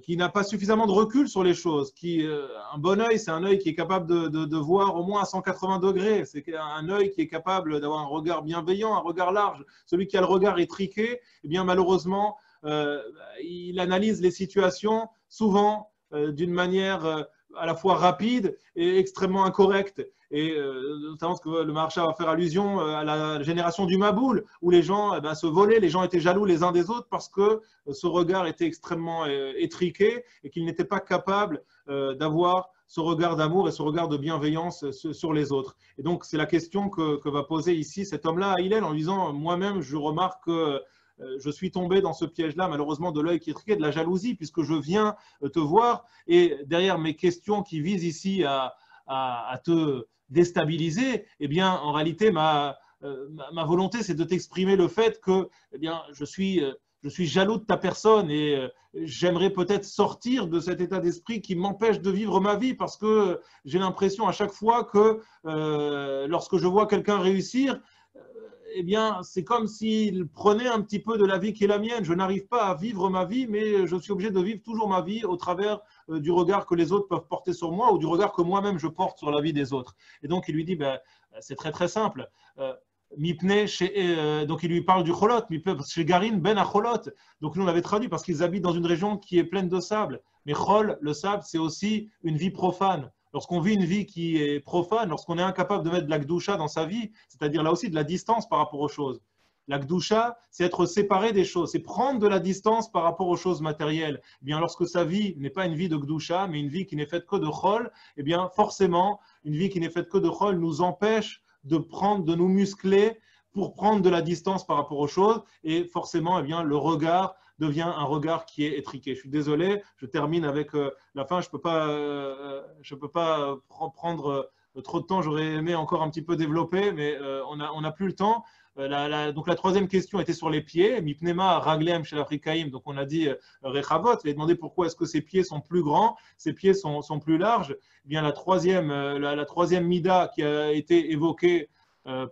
[SPEAKER 1] qui n'a pas suffisamment de recul sur les choses. Qui, euh, un bon œil, c'est un œil qui est capable de, de, voir au moins à 180 degrés. C'est un œil qui est capable d'avoir un regard bienveillant, un regard large. Celui qui a le regard étriqué, eh bien malheureusement, euh, il analyse les situations souvent d'une manière à la fois rapide et extrêmement incorrecte. Et euh, notamment ce que le marchand va faire allusion euh, à la génération du Maboul, où les gens eh ben, se volaient, les gens étaient jaloux les uns des autres parce que euh, ce regard était extrêmement étriqué et qu'ils n'étaient pas capables d'avoir ce regard d'amour et ce regard de bienveillance sur les autres. Et donc, c'est la question que, que, va poser ici cet homme-là à Hillel en disant Moi-même, je remarque que je suis tombé dans ce piège-là, malheureusement, de l'œil qui triqué, de la jalousie, puisque je viens euh, te voir et derrière mes questions qui visent ici à, te déstabiliser, eh bien, en réalité, ma, euh, ma volonté, c'est de t'exprimer le fait que eh bien, je suis jaloux de ta personne et j'aimerais peut-être sortir de cet état d'esprit qui m'empêche de vivre ma vie parce que j'ai l'impression à chaque fois que lorsque je vois quelqu'un réussir, eh bien, c'est comme s'il prenait un petit peu de la vie qui est la mienne. Je n'arrive pas à vivre ma vie, mais je suis obligé de vivre toujours ma vie au travers euh, du regard que les autres peuvent porter sur moi ou du regard que moi-même je porte sur la vie des autres. Et donc, il lui dit, ben, c'est très très simple. Euh, euh, donc il lui parle du cholot, chez Garin ben à cholot. Donc nous on l'avait traduit parce qu'ils habitent dans une région qui est pleine de sable. Mais chol, le sable, c'est aussi une vie profane lorsqu'on vit une vie qui est profane, lorsqu'on est incapable de mettre de la gdoucha dans sa vie, c'est-à-dire là aussi de la distance par rapport aux choses. La Gdusha, c'est être séparé des choses, c'est prendre de la distance par rapport aux choses matérielles. Eh bien, lorsque sa vie n'est pas une vie de Gdusha, mais une vie qui n'est faite que de Chol, eh bien, forcément, une vie qui n'est faite que de Chol nous empêche de prendre, de nous muscler pour prendre de la distance par rapport aux choses. Et forcément, eh bien, le regard devient un regard qui est étriqué. Je suis désolé, je termine avec euh, la fin. Je ne peux pas, euh, je peux pas prendre trop de temps. J'aurais aimé encore un petit peu développer, mais euh, on n'a a plus le temps. Donc la troisième question était sur les pieds. Mipnema raglem chez l'Africaïm. Donc on a dit Rechavot. Il a demandé pourquoi est-ce que ses pieds sont plus grands, ses pieds sont, sont plus larges. Eh bien la troisième, la, la, troisième mida qui a été évoquée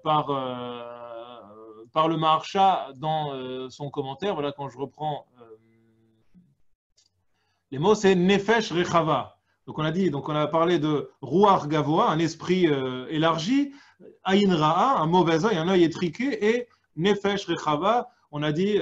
[SPEAKER 1] par par le Maharsha dans euh, son commentaire. Voilà, quand je reprends euh, les mots, c'est Nefesh Rechava. Donc on a dit, donc on a parlé de Ruach Gavoa, un esprit euh, élargi, Aïn Ra'a, un mauvais œil, un œil étriqué, et Nefesh Rechava, on a dit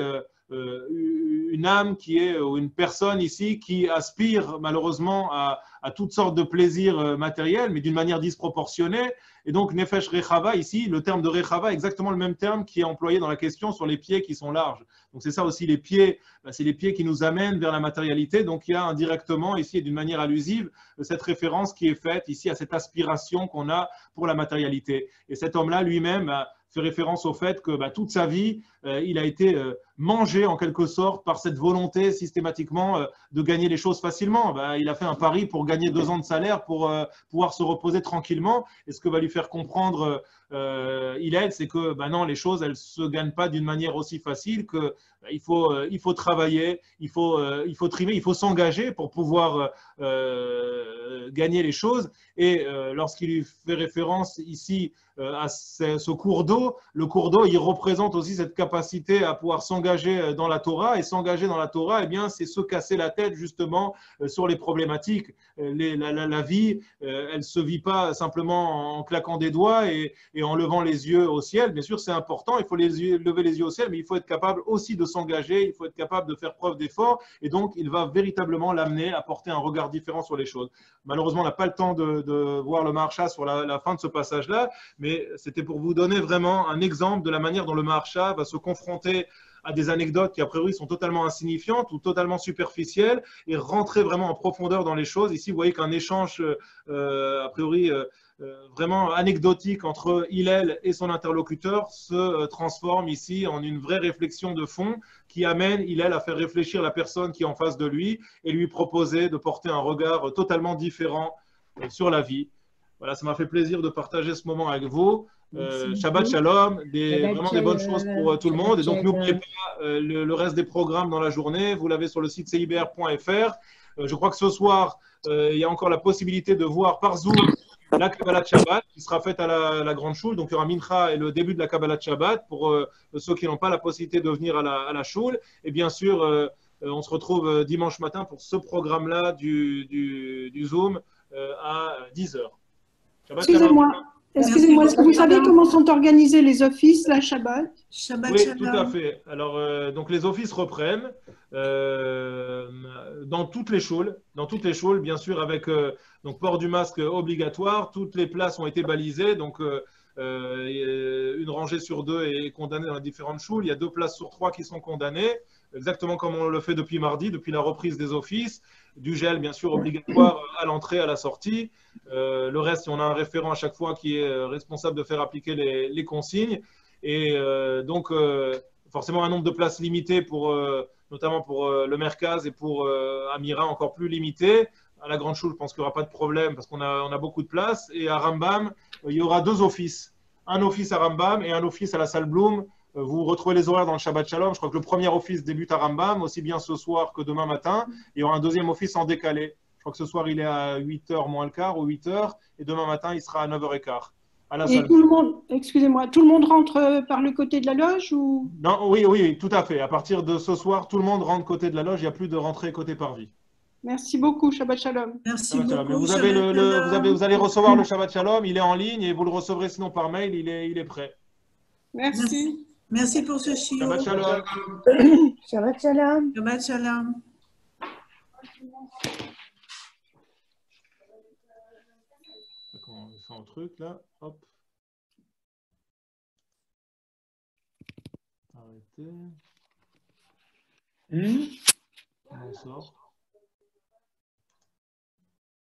[SPEAKER 1] une âme qui est, ou une personne ici qui aspire malheureusement à, toutes sortes de plaisirs matériels, mais d'une manière disproportionnée, et donc, Nefesh Rechava, ici, le terme de Rechava est exactement le même terme qui est employé dans la question sur les pieds qui sont larges. Donc, c'est ça aussi, les pieds, bah, c'est les pieds qui nous amènent vers la matérialité. Donc, il y a indirectement, ici, et d'une manière allusive, cette référence qui est faite ici à cette aspiration qu'on a pour la matérialité. Et cet homme-là, lui-même, fait référence au fait que bah, toute sa vie, euh, il a été euh, mangé en quelque sorte par cette volonté systématiquement euh, de gagner les choses facilement. Bah, il a fait un pari pour gagner deux ans de salaire pour pouvoir se reposer tranquillement. Et ce que va lui faire comprendre il aide, c'est que bah, non, les choses, elles ne se gagnent pas d'une manière aussi facile que il faut, il faut travailler, il faut, il faut trimer, il faut s'engager pour pouvoir gagner les choses. Et lorsqu'il fait référence ici à ce cours d'eau, le cours d'eau, il représente aussi cette capacité à pouvoir s'engager euh, dans la Torah. Et s'engager dans la Torah, eh bien, c'est se casser la tête justement euh, sur les problématiques. Euh, la, vie, elle se vit pas simplement en claquant des doigts et, en levant les yeux au ciel. Bien sûr, c'est important, il faut les lever les yeux au ciel, mais il faut être capable aussi de s'engager, il faut être capable de faire preuve d'effort. Et donc, il va véritablement l'amener à porter un regard différent sur les choses. Malheureusement, on n'a pas le temps de, voir le marcha sur la, la fin de ce passage-là, mais c'était pour vous donner vraiment un exemple de la manière dont le Maharsha va se confronter à des anecdotes qui, a priori, sont totalement insignifiantes ou totalement superficielles et rentrer vraiment en profondeur dans les choses. Ici, vous voyez qu'un échange, euh, a priori, euh, euh, vraiment anecdotique entre Hillel et son interlocuteur se transforme ici en une vraie réflexion de fond qui amène Hillel à faire réfléchir la personne qui est en face de lui et lui proposer de porter un regard totalement différent sur la vie. Voilà, ça m'a fait plaisir de partager ce moment avec vous. Euh, Shabbat Shalom, des, vraiment des bonnes choses pour euh, tout le monde. Et donc, n'oubliez pas euh, le, reste des programmes dans la journée. Vous l'avez sur le site cibr.fr. je crois que ce soir, il y a encore la possibilité de voir par Zoom la Kabbalah Shabbat qui sera faite à la, Grande Choule. Donc, il y aura Mincha et le début de la Kabbalah Shabbat pour ceux qui n'ont pas la possibilité de venir à la, à la Choule. Et bien sûr, on se retrouve dimanche matin pour ce programme-là du, du, du, Zoom à 10h.
[SPEAKER 4] Excusez-moi. Excusez-moi, est-ce que vous savez comment sont organisés les offices, la Shabbat?
[SPEAKER 1] Shabbat Oui, tout à fait. Alors, euh, donc les offices reprennent euh, dans toutes les choules, dans toutes les choules, bien sûr, avec euh, donc port du masque obligatoire. Toutes les places ont été balisées, donc une rangée sur deux est condamnée dans les différentes choules. Il y a deux places sur trois qui sont condamnées, exactement comme on le fait depuis mardi, depuis la reprise des offices du gel, bien sûr, obligatoire à l'entrée, à la sortie. Euh, le reste, on a un référent à chaque fois qui est euh, responsable de faire appliquer les, consignes. Et euh, donc, forcément, un nombre de places limité, pour, notamment pour le Merkaz et pour Amira, encore plus limité. À la Grande Choule, je pense qu'il n'y aura pas de problème parce qu'on a, a beaucoup de places. Et à Rambam, il y aura deux offices. Un office à Rambam et un office à la salle Bloom euh, vous retrouvez les horaires dans le Shabbat Shalom. Je crois que le premier office débute à Rambam, aussi bien ce soir que demain matin. Il y aura un deuxième office en décalé. Je crois que ce soir, il est à 8h moins le quart ou 8h. Et demain matin, il sera à 9h15. À la
[SPEAKER 4] et tout le monde, excusez-moi, tout le monde rentre par le côté de la loge ou?
[SPEAKER 1] Non, oui, oui, tout à fait. À partir de ce soir, tout le monde rentre côté de la loge. Il n'y a plus de rentrée côté parvis.
[SPEAKER 4] Merci beaucoup, Shabbat Shalom.
[SPEAKER 3] Merci beaucoup.
[SPEAKER 1] Vous, avez le, vous, avez, vous, allez recevoir le Shabbat Shalom. Il est en ligne et vous le recevrez sinon par mail. Il est, il est prêt.
[SPEAKER 4] Merci.
[SPEAKER 3] Merci pour ce chiot.
[SPEAKER 1] Shabbat shalom. (coughs)
[SPEAKER 4] Shabbat shalom.
[SPEAKER 3] Shabbat shalom.
[SPEAKER 1] Un truc là. Hop. arrêter.
[SPEAKER 5] Hmm?
[SPEAKER 1] On sort.